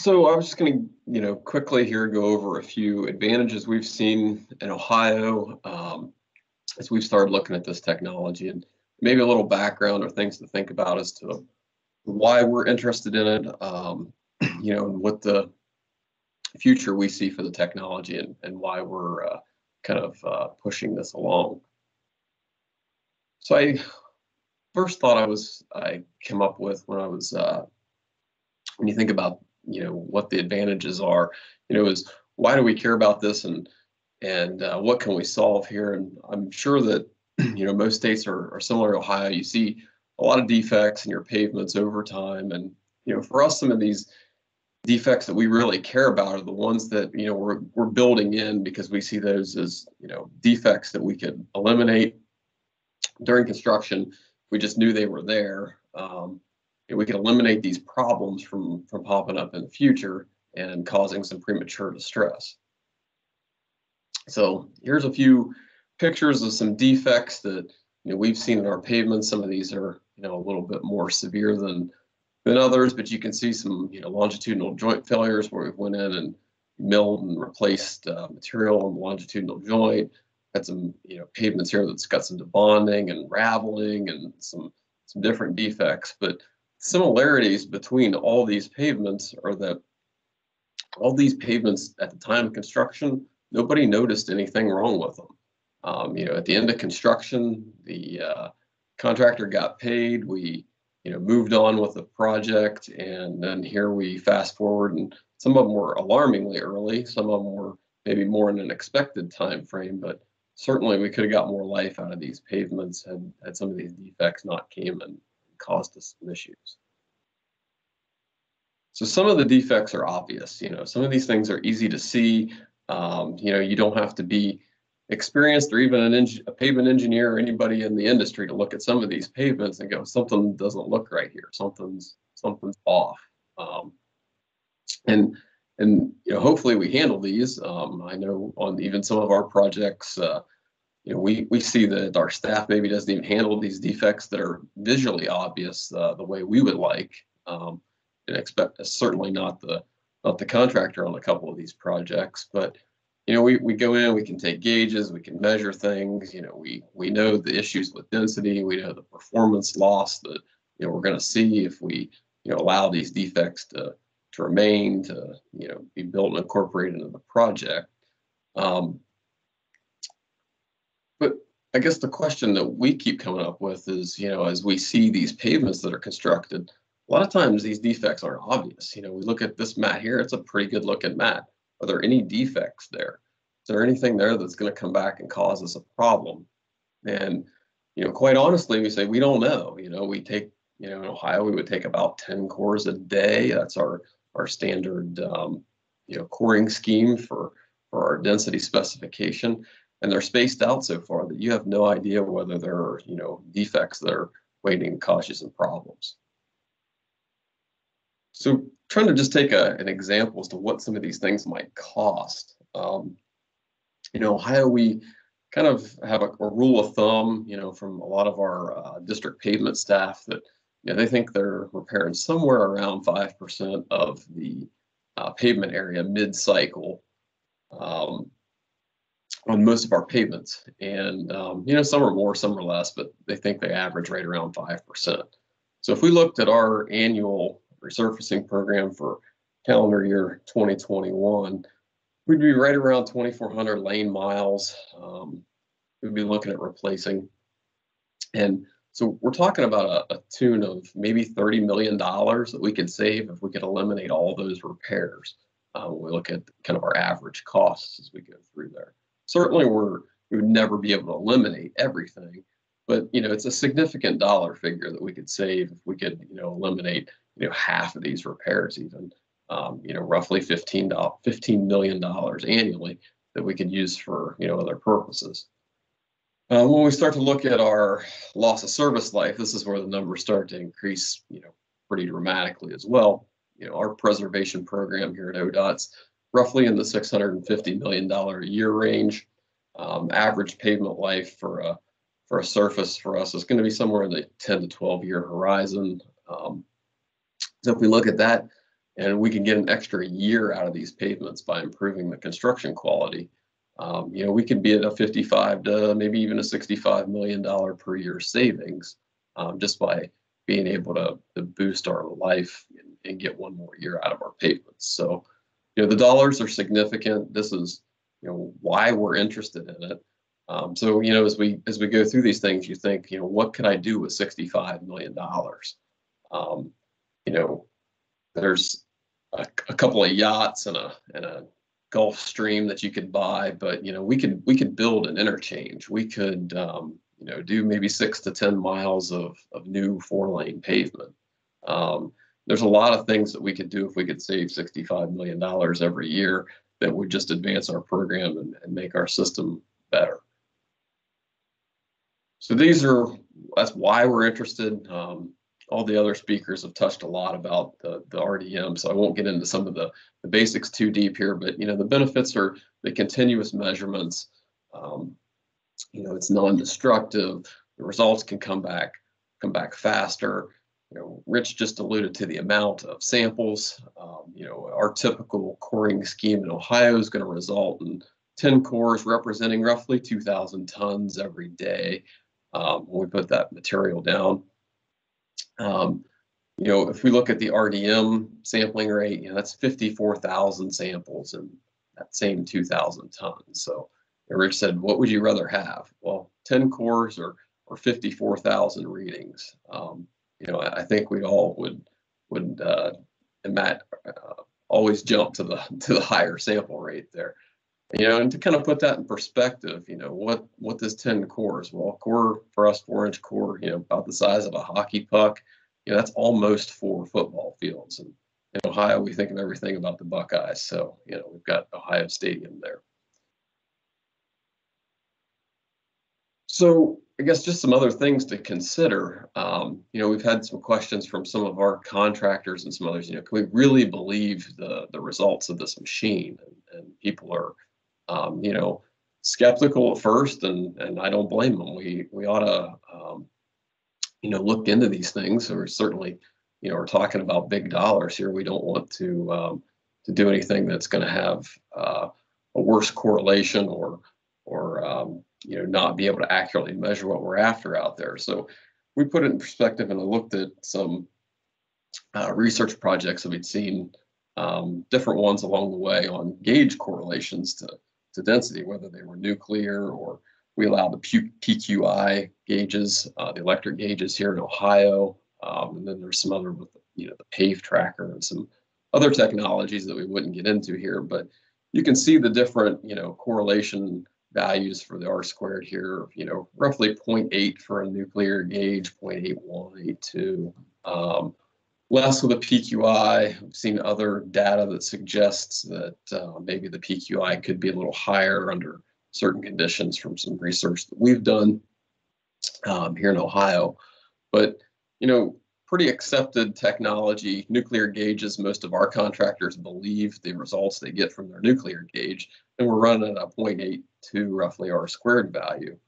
So I was just going to, you know, quickly here go over a few advantages we've seen in Ohio um, as we've started looking at this technology and maybe a little background or things to think about as to why we're interested in it, um, you know, and what the future we see for the technology and, and why we're uh, kind of uh, pushing this along. So I first thought I was I came up with when I was uh, when you think about you know what the advantages are, you know, is why do we care about this and and uh, what can we solve here? And I'm sure that you know most states are, are similar to Ohio. You see a lot of defects in your pavements over time. And, you know, for us, some of these defects that we really care about are the ones that, you know, we're, we're building in because we see those as, you know, defects that we could eliminate during construction. We just knew they were there. Um, we could eliminate these problems from, from popping up in the future and causing some premature distress. So here's a few pictures of some defects that you know we've seen in our pavements. Some of these are you know, a little bit more severe than than others, but you can see some, you know, longitudinal joint failures where we went in and milled and replaced uh, material on the longitudinal joint. Had some, you know, pavements here that's got some debonding and raveling and some some different defects. But similarities between all these pavements are that all these pavements at the time of construction, nobody noticed anything wrong with them. Um, you know, at the end of construction, the uh, contractor got paid. We, you know, moved on with the project, and then here we fast forward, and some of them were alarmingly early. Some of them were maybe more in an expected time frame, but certainly we could have got more life out of these pavements had, had some of these defects not came and caused us some issues. So some of the defects are obvious. You know, some of these things are easy to see. Um, you know, you don't have to be experienced or even an a pavement engineer or anybody in the industry to look at some of these pavements and go, something doesn't look right here. Something's something's off. Um, and and you know, hopefully we handle these. Um, I know on even some of our projects, uh, you know, we we see that our staff maybe doesn't even handle these defects that are visually obvious uh, the way we would like. Um, and expect certainly not the not the contractor on a couple of these projects, but you know, we, we go in, we can take gauges, we can measure things, you know, we we know the issues with density, we know the performance loss that you know we're going to see if we you know allow these defects to to remain, to you know be built and incorporated into the project. Um, I guess the question that we keep coming up with is, you know, as we see these pavements that are constructed, a lot of times these defects aren't obvious. You know, we look at this mat here, it's a pretty good looking mat. Are there any defects there? Is there anything there that's going to come back and cause us a problem? And, you know, quite honestly, we say we don't know. You know, we take, you know, in Ohio, we would take about 10 cores a day. That's our our standard, um, you know, coring scheme for for our density specification and they're spaced out so far that you have no idea whether there are, you know, defects that are waiting you some problems. So trying to just take a, an example as to what some of these things might cost. Um, you know, Ohio, we kind of have a, a, rule of thumb, you know, from a lot of our uh, district pavement staff that, you know, they think they're repairing somewhere around 5% of the uh, pavement area mid-cycle. Um, on most of our pavements. And, um, you know, some are more, some are less, but they think they average right around 5%. So if we looked at our annual resurfacing program for calendar year 2021, we'd be right around 2,400 lane miles. Um, we'd be looking at replacing. And so we're talking about a, a tune of maybe $30 million that we could save if we could eliminate all those repairs. Uh, when we look at kind of our average costs as we go through there certainly we're we would never be able to eliminate everything but you know it's a significant dollar figure that we could save if we could you know eliminate you know half of these repairs even um, you know roughly 15 15 million dollars annually that we could use for you know other purposes. Uh, when we start to look at our loss of service life this is where the numbers start to increase you know pretty dramatically as well. You know our preservation program here at ODOT's roughly in the $650 million a year range. Um, average pavement life for a for a surface for us is going to be somewhere in the 10 to 12 year horizon. Um, so if we look at that, and we can get an extra year out of these pavements by improving the construction quality, um, you know, we could be at a 55 to maybe even a 65 million dollar per year savings um, just by being able to, to boost our life and, and, get one more year out of our pavements. So know the dollars are significant. This is you know why we're interested in it. Um, so you know as we as we go through these things, you think you know what could I do with sixty five million dollars? Um, you know, there's a, a, couple of yachts and a and a Gulfstream that you could buy, but you know we could we could build an interchange. We could um, you know do maybe six to ten miles of of new four lane pavement. Um, there's a lot of things that we could do if we could save $65 million every year that would just advance our program and, and make our system better. So these are, that's why we're interested. Um, all the other speakers have touched a lot about the, the RDM, so I won't get into some of the, the basics too deep here, but you know, the benefits are the continuous measurements. Um, you know, it's non-destructive. The results can come back, come back faster you know, Rich just alluded to the amount of samples. Um, you know, our typical coring scheme in Ohio is going to result in 10 cores representing roughly 2,000 tons every day um, when we put that material down. Um, you know, if we look at the RDM sampling rate, you know, that's 54,000 samples in that same 2,000 tons. So Rich said, what would you rather have? Well, 10 cores or, or 54,000 readings. Um, you know, I think we all would would uh, and Matt uh, always jump to the to the higher sample rate there. You know, and to kind of put that in perspective, you know, what what does 10 cores? Well, core for us, four inch core, you know, about the size of a hockey puck. You know, that's almost four football fields. And in Ohio, we think of everything about the Buckeyes. So, you know, we've got Ohio Stadium there. So I guess just some other things to consider. Um, you know, we've had some questions from some of our contractors and some others. You know, can we really believe the the results of this machine? And, and people are, um, you know, skeptical at first, and and I don't blame them. We we ought to, um, you know, look into these things. Or certainly, you know, we're talking about big dollars here. We don't want to, um, to do anything that's going to have uh, a worse correlation or or um, you know not be able to accurately measure what we're after out there. So we put it in perspective and I looked at some uh, research projects that we'd seen um, different ones along the way on gauge correlations to, to density, whether they were nuclear or we allow the PQI gauges, uh, the electric gauges here in Ohio. Um, and then there's some other with you know the PaveTracker and some other technologies that we wouldn't get into here, but you can see the different you know correlation values for the R squared here, you know, roughly 0.8 for a nuclear gauge, 0.81, 0.82. Um, less with a PQI. We've seen other data that suggests that uh, maybe the PQI could be a little higher under certain conditions from some research that we've done um, here in Ohio. But, you know, pretty accepted technology. Nuclear gauges, most of our contractors believe the results they get from their nuclear gauge, and we're running at a 0.82 roughly R squared value.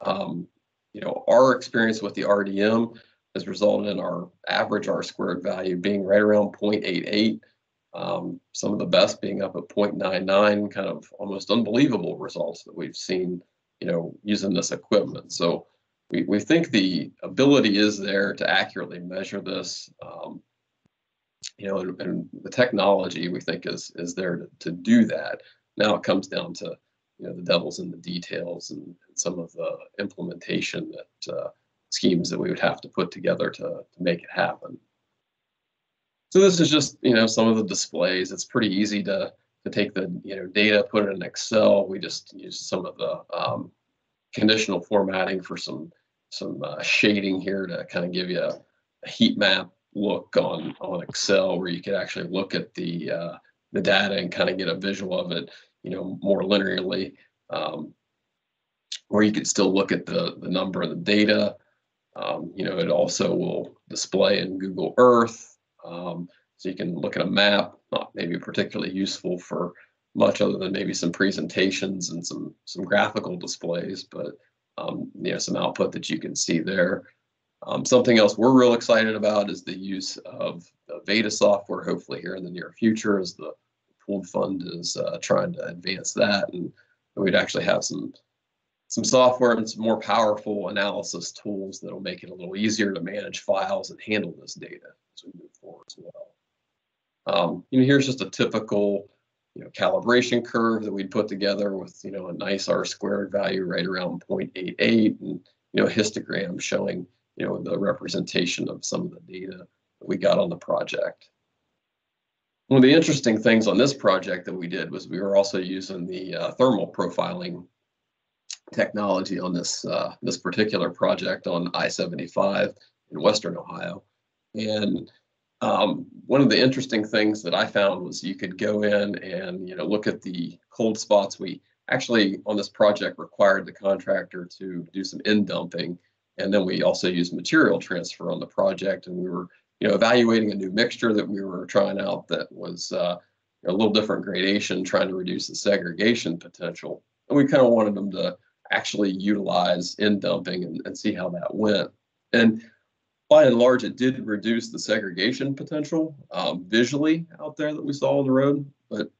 Um, you know, our experience with the RDM has resulted in our average R squared value being right around 0.88. Um, some of the best being up at 0.99, kind of almost unbelievable results that we've seen, you know, using this equipment. So we, we think the ability is there to accurately measure this. Um, you know, and, and, the technology we think is is there to, to do that. Now it comes down to you know the devil's in the details and, and some of the implementation that uh, schemes that we would have to put together to, to make it happen. So this is just, you know, some of the displays. It's pretty easy to, to take the, you know, data, put it in Excel. We just use some of the um, conditional formatting for some some uh, shading here to kind of give you a, a, heat map look on on Excel where you could actually look at the uh, the data and kind of get a visual of it, you know, more linearly. Um, or you could still look at the the number of the data um, you know, it also will display in Google Earth. Um, so you can look at a map, not maybe particularly useful for much other than maybe some presentations and some some graphical displays, but um, you know, some output that you can see there. Um, something else we're real excited about is the use of the Veda software, hopefully here in the near future as the pooled fund is uh, trying to advance that. And we'd actually have some some software and some more powerful analysis tools that'll make it a little easier to manage files and handle this data as we move forward as well. Um, you know, here's just a typical, you know, calibration curve that we'd put together with, you know, a nice R squared value right around 0.88 and, you know, histogram showing, you know, the representation of some of the data that we got on the project. One of the interesting things on this project that we did was we were also using the uh, thermal profiling technology on this uh, this particular project on I-75 in Western Ohio. And um, one of the interesting things that I found was you could go in and you know look at the cold spots. We actually on this project required the contractor to do some end dumping, and then we also used material transfer on the project. And we were you know evaluating a new mixture that we were trying out that was uh, a little different gradation, trying to reduce the segregation potential. And we kind of wanted them to actually utilize end dumping and, and see how that went. And by and large, it did reduce the segregation potential um, visually out there that we saw on the road. But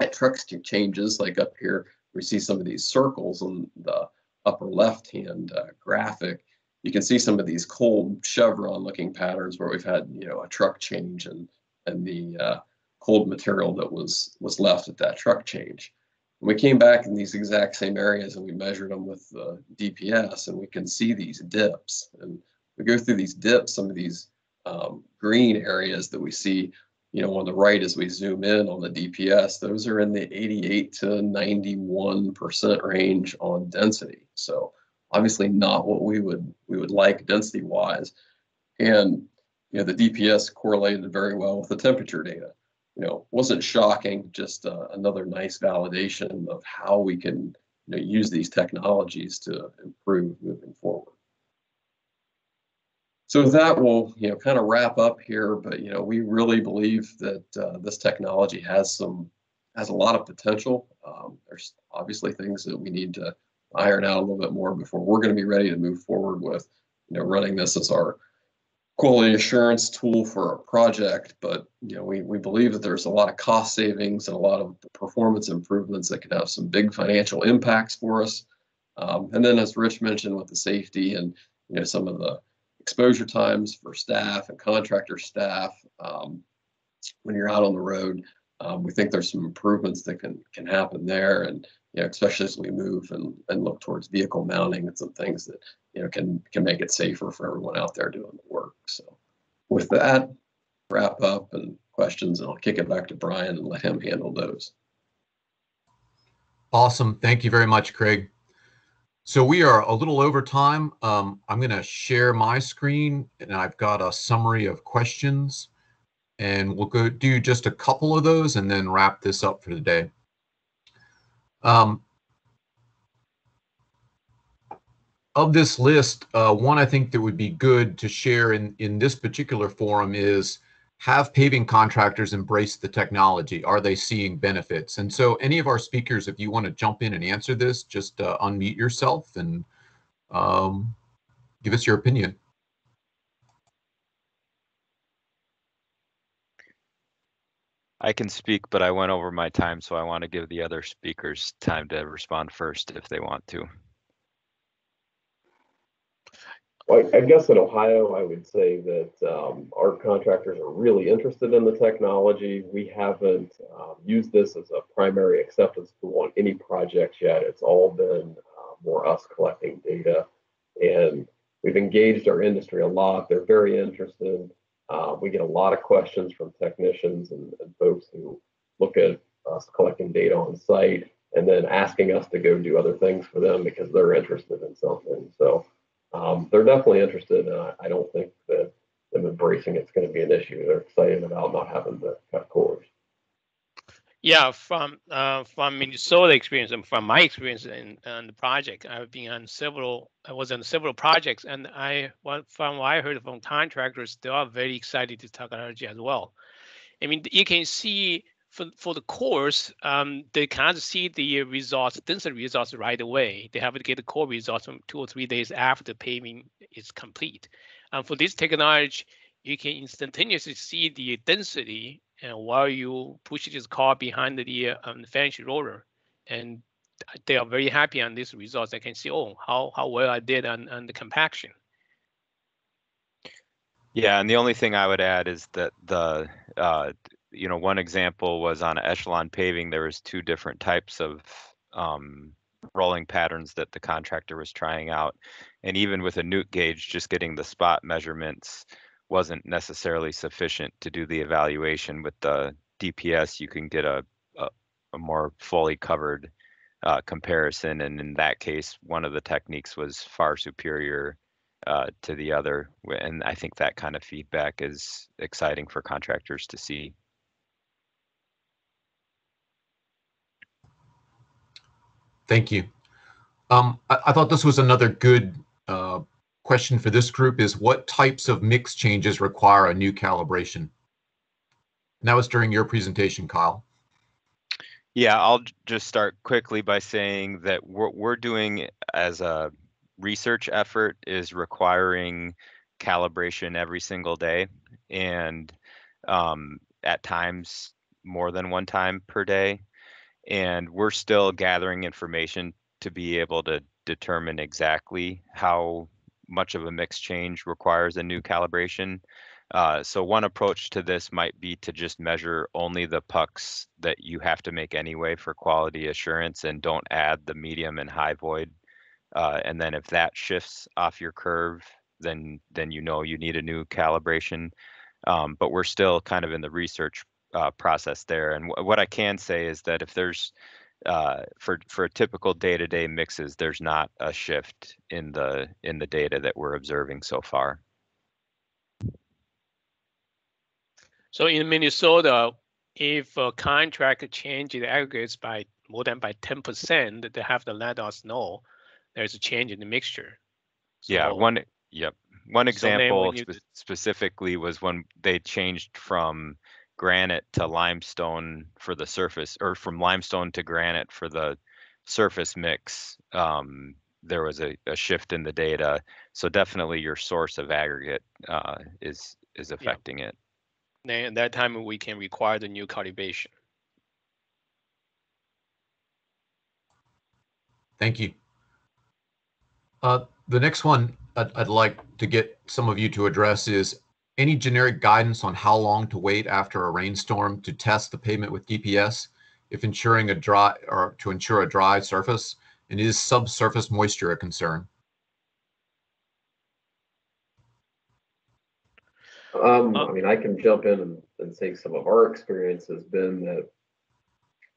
at truck changes, like up here, we see some of these circles on the upper left-hand uh, graphic. You can see some of these cold chevron-looking patterns where we've had, you know, a truck change and and the uh, cold material that was was left at that truck change. And we came back in these exact same areas and we measured them with the DPS and we can see these dips. And we go through these dips, some of these um, green areas that we see, you know, on the right as we zoom in on the DPS, those are in the 88 to 91% range on density. So obviously not what we would we would like density wise. And you know, the DPS correlated very well with the temperature data you know, wasn't shocking, just uh, another nice validation of how we can you know, use these technologies to improve moving forward. So that will, you know, kind of wrap up here, but, you know, we really believe that uh, this technology has some, has a lot of potential. Um, there's obviously things that we need to iron out a little bit more before we're going to be ready to move forward with, you know, running this as our quality assurance tool for a project, but you know, we, we believe that there's a lot of cost savings and a lot of performance improvements that could have some big financial impacts for us. Um, and then as Rich mentioned with the safety and you know some of the exposure times for staff and contractor staff um, when you're out on the road, um, we think there's some improvements that can can happen there. And you know, especially as we move and, and look towards vehicle mounting and some things that you know can can make it safer for everyone out there doing the work. So with that, wrap up and questions, and I'll kick it back to Brian and let him handle those. Awesome. Thank you very much, Craig. So we are a little over time. Um, I'm going to share my screen and I've got a summary of questions and we'll go do just a couple of those and then wrap this up for today. Um, of this list, uh, one I think that would be good to share in, in this particular forum is have paving contractors embrace the technology? Are they seeing benefits? And so any of our speakers, if you want to jump in and answer this, just uh, unmute yourself and um, give us your opinion. I can speak, but I went over my time, so I want to give the other speakers time to respond first if they want to. Well, I guess in Ohio, I would say that um, our contractors are really interested in the technology. We haven't um, used this as a primary acceptance tool on any projects yet. It's all been uh, more us collecting data. And we've engaged our industry a lot. They're very interested. Uh, we get a lot of questions from technicians and, and folks who look at us collecting data on site and then asking us to go do other things for them because they're interested in something. So um, they're definitely interested, and I, I, don't think that them embracing it's going to be an issue. They're excited about not having to cut cords. Yeah, from uh, from Minnesota experience and from my experience in, in the project, I've been on several. I was on several projects, and I from what I heard from contractors, they are very excited to technology as well. I mean, you can see for, for the course, um, they cannot see the results, density results right away. They have to get the core results from two or three days after the paving is complete. And for this technology, you can instantaneously see the density and while you push this car behind the um, finish roller. And they are very happy on these results. They can see, oh, how, how well I did on, on the compaction. Yeah, and the only thing I would add is that the uh, you know, one example was on echelon paving. There was two different types of um, rolling patterns that the contractor was trying out, and even with a newt gauge, just getting the spot measurements wasn't necessarily sufficient to do the evaluation. With the DPS, you can get a a, a more fully covered uh, comparison, and in that case, one of the techniques was far superior uh, to the other, and I think that kind of feedback is exciting for contractors to see. Thank you. Um, I, I, thought this was another good uh, question for this group is what types of mix changes require a new calibration? And that was during your presentation, Kyle. Yeah, I'll just start quickly by saying that what we're doing as a research effort is requiring calibration every single day and um, at times more than one time per day and we're still gathering information to be able to determine exactly how much of a mix change requires a new calibration. Uh, so one approach to this might be to just measure only the pucks that you have to make anyway for quality assurance and don't add the medium and high void. Uh, and then if that shifts off your curve, then then you know you need a new calibration. Um, but we're still kind of in the research uh, process there. And w- what I can say is that if there's uh, for for typical day-to-day mixes, there's not a shift in the in the data that we're observing so far. So in Minnesota, if a contract changes aggregates by more than by 10%, they have to let us know there's a change in the mixture. So, yeah, one yep. One example so spe- specifically was when they changed from granite to limestone for the surface or from limestone to granite for the surface mix um, there was a, a shift in the data. So definitely your source of aggregate uh, is is affecting it. And at that time we can require the new calibration. Thank you. Uh, the next one I'd, I'd like to get some of you to address is any generic guidance on how long to wait after a rainstorm to test the pavement with DPS if ensuring a dry or to ensure a dry surface and is subsurface moisture a concern? Um, Uh, I mean, I can jump in and, and say some of our experience has been that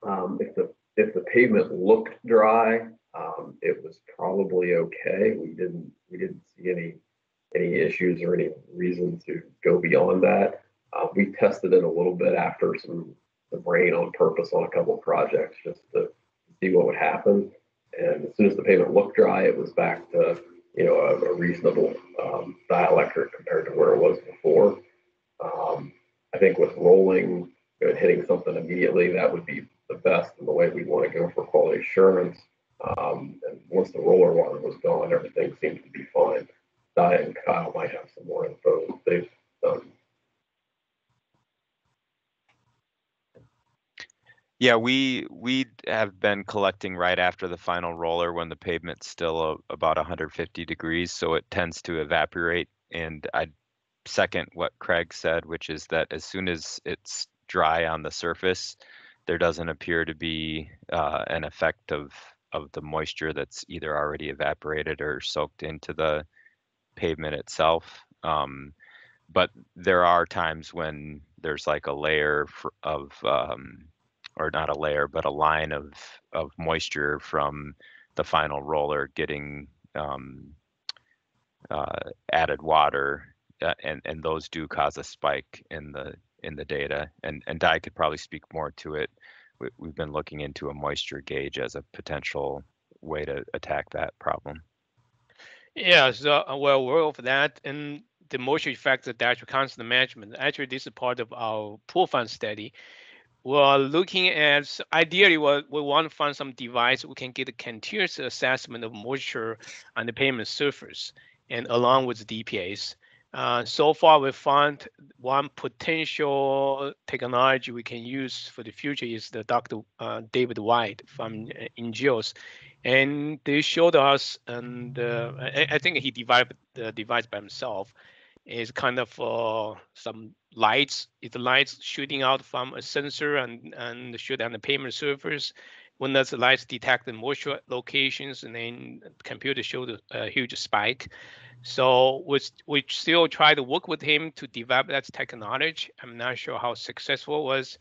um, if the if the pavement looked dry, um, it was probably okay. We didn't we didn't see any any issues or any reason to go beyond that. Uh, we tested it a little bit after some, some rain on purpose on a couple of projects just to see what would happen. And as soon as the pavement looked dry, it was back to you know a, a reasonable um, dielectric compared to where it was before. Um, I think with rolling and hitting something immediately, that would be the best and the way we want to go for quality assurance. Um, and once the roller water was gone, everything seemed to be fine. Dai and Kyle might have some more info they've done. Yeah, we we have been collecting right after the final roller when the pavement's still a, about 150 degrees, so it tends to evaporate. And I second what Craig said, which is that as soon as it's dry on the surface, there doesn't appear to be uh, an effect of of the moisture that's either already evaporated or soaked into the pavement itself. Um, but there are times when there's like a layer of um, or not a layer, but a line of of moisture from the final roller getting um, uh, added water, uh, and and those do cause a spike in the in the data. And and Dai could probably speak more to it. We, we've been looking into a moisture gauge as a potential way to attack that problem. Yeah, so uh, we're aware of that and the moisture effects of dielectric constant management. Actually, this is part of our pool fund study. We're looking at ideally we we want to find some device we can get a continuous assessment of moisture on the pavement surface and along with the DPS. Uh, so far, we found one potential technology we can use for the future is the Dr. Uh, David White from uh, Ingios. And they showed us, and uh, I, I think he developed the device by himself, is kind of uh, some lights. It's lights shooting out from a sensor and, and shoot on the pavement surface. When those lights detect the moisture locations, and then the computer showed a huge spike. So we, we still try to work with him to develop that technology. I'm not sure how successful it was,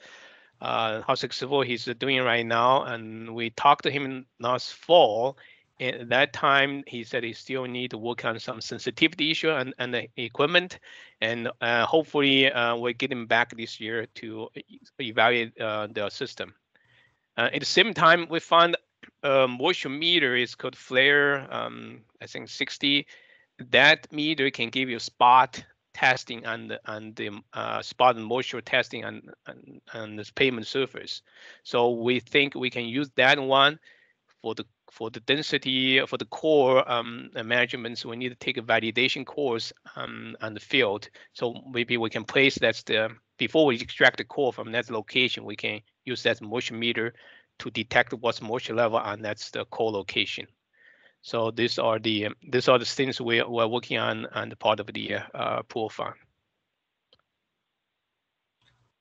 uh, how successful he's doing right now. And we talked to him last fall. And at that time, he said he still need to work on some sensitivity issue and, and the equipment. And uh, hopefully uh, we'll get him back this year to evaluate uh, the system. Uh, at the same time, we found a moisture meter is called Flare, um, I think 60 that meter can give you spot testing and the on the uh, spot and moisture testing on, on on this pavement surface. So we think we can use that one for the for the density for the core um, uh, measurements. We need to take a validation course um, on the field. So maybe we can place that's the before we extract the core from that location. We can use that moisture meter to detect what's moisture level on that's the core location. So these are the these are the things we we're working on the part of the uh, pool fund.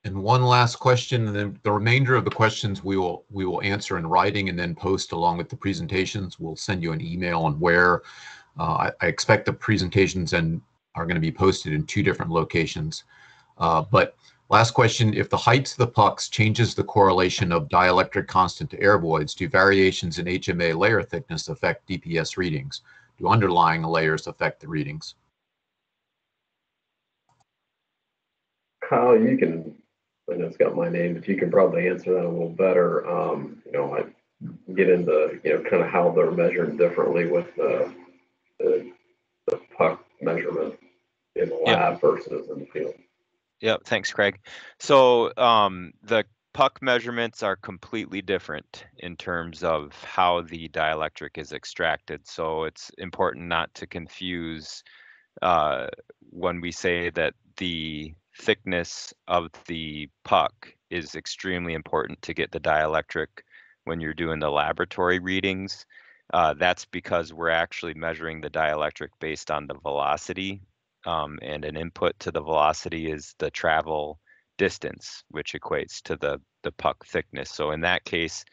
And one last question, and then the remainder of the questions we will we will answer in writing and then post along with the presentations. We'll send you an email on where. Uh, I, I expect the presentations and are going to be posted in two different locations. Uh, but last question: If the heights of the pucks changes the correlation of dielectric constant to air voids, do variations in HMA layer thickness affect DPS readings? Do underlying layers affect the readings? Kyle, you can, I know it's got my name, but you can probably answer that a little better. Um, you know, I get into, you know, kind of how they're measured differently with the, the, the puck measurement in the Yeah. lab versus in the field. Yep, thanks, Craig. So um, the puck measurements are completely different in terms of how the dielectric is extracted. So it's important not to confuse uh, when we say that the thickness of the puck is extremely important to get the dielectric when you're doing the laboratory readings. Uh, that's because we're actually measuring the dielectric based on the velocity um, and an input to the velocity is the travel distance, which equates to the the puck thickness. So in that case,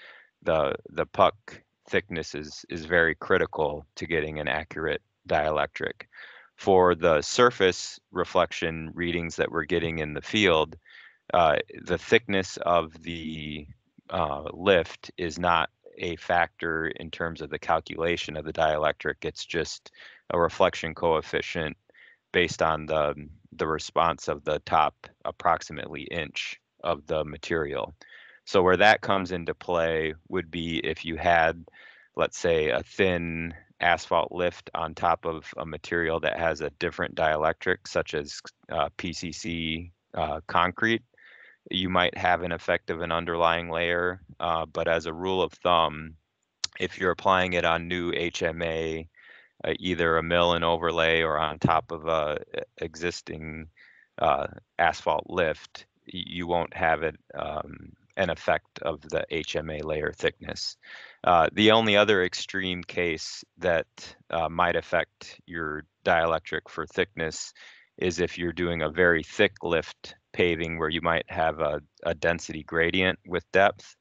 the the puck thickness is is very critical to getting an accurate dielectric. For the surface reflection readings that we're getting in the field, uh, the thickness of the uh, lift is not a factor in terms of the calculation of the dielectric. It's just a reflection coefficient based on the the response of the top approximately inch of the material. So where that comes into play would be if you had, let's say, a thin asphalt lift on top of a material that has a different dielectric, such as uh, PCC uh, concrete, you might have an effect of an underlying layer. Uh, but as a rule of thumb, if you're applying it on new HMA uh, either a mill and overlay or on top of a existing uh, asphalt lift, you won't have it um, an effect of the HMA layer thickness. Uh, the only other extreme case that uh, might affect your dielectric for thickness is if you're doing a very thick lift paving where you might have a, a density gradient with depth.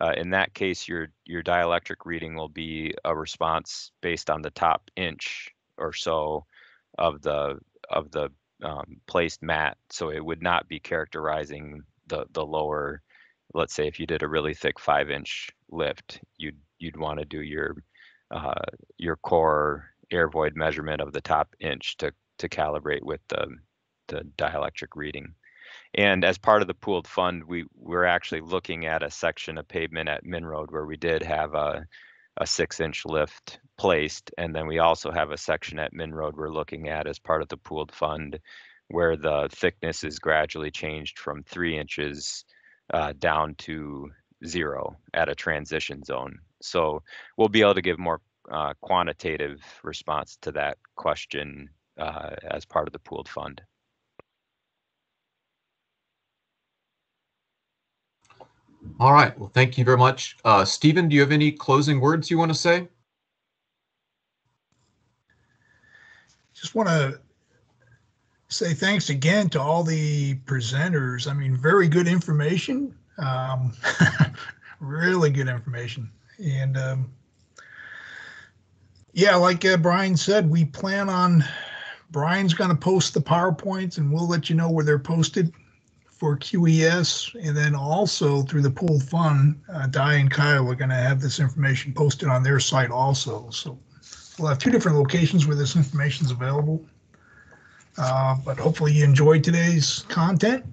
Uh, in that case, your your dielectric reading will be a response based on the top inch or so of the of the um, placed mat. So it would not be characterizing the the lower. Let's say if you did a really thick five inch lift, you'd you'd want to do your uh, your core air void measurement of the top inch to to calibrate with the the dielectric reading. And as part of the pooled fund, we we're actually looking at a section of pavement at MnROAD where we did have a a six inch lift placed. And then we also have a section at MnROAD we're looking at as part of the pooled fund where the thickness is gradually changed from three inches uh, down to zero at a transition zone. So we'll be able to give more uh, quantitative response to that question uh, as part of the pooled fund. All right. Well, thank you very much. Uh, Stephen, do you have any closing words you want to say? Just want to say thanks again to all the presenters. I mean, very good information. Um, really good information. And um, yeah, like uh, Brian said, we plan on, Brian's going to post the PowerPoints and we'll let you know where they're posted for QES, and then also through the pool fund, uh, Dai and Kyle are going to have this information posted on their site also. So we'll have two different locations where this information is available. Uh, but hopefully you enjoyed today's content,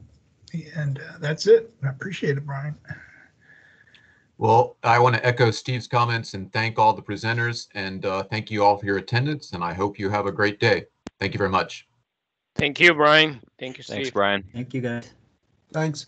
and uh, that's it. I appreciate it, Brian. Well, I want to echo Steve's comments and thank all the presenters and uh, thank you all for your attendance. And I hope you have a great day. Thank you very much. Thank you, Brian. Thank you, Steve. Thanks, Brian. Thank you, guys. Thanks.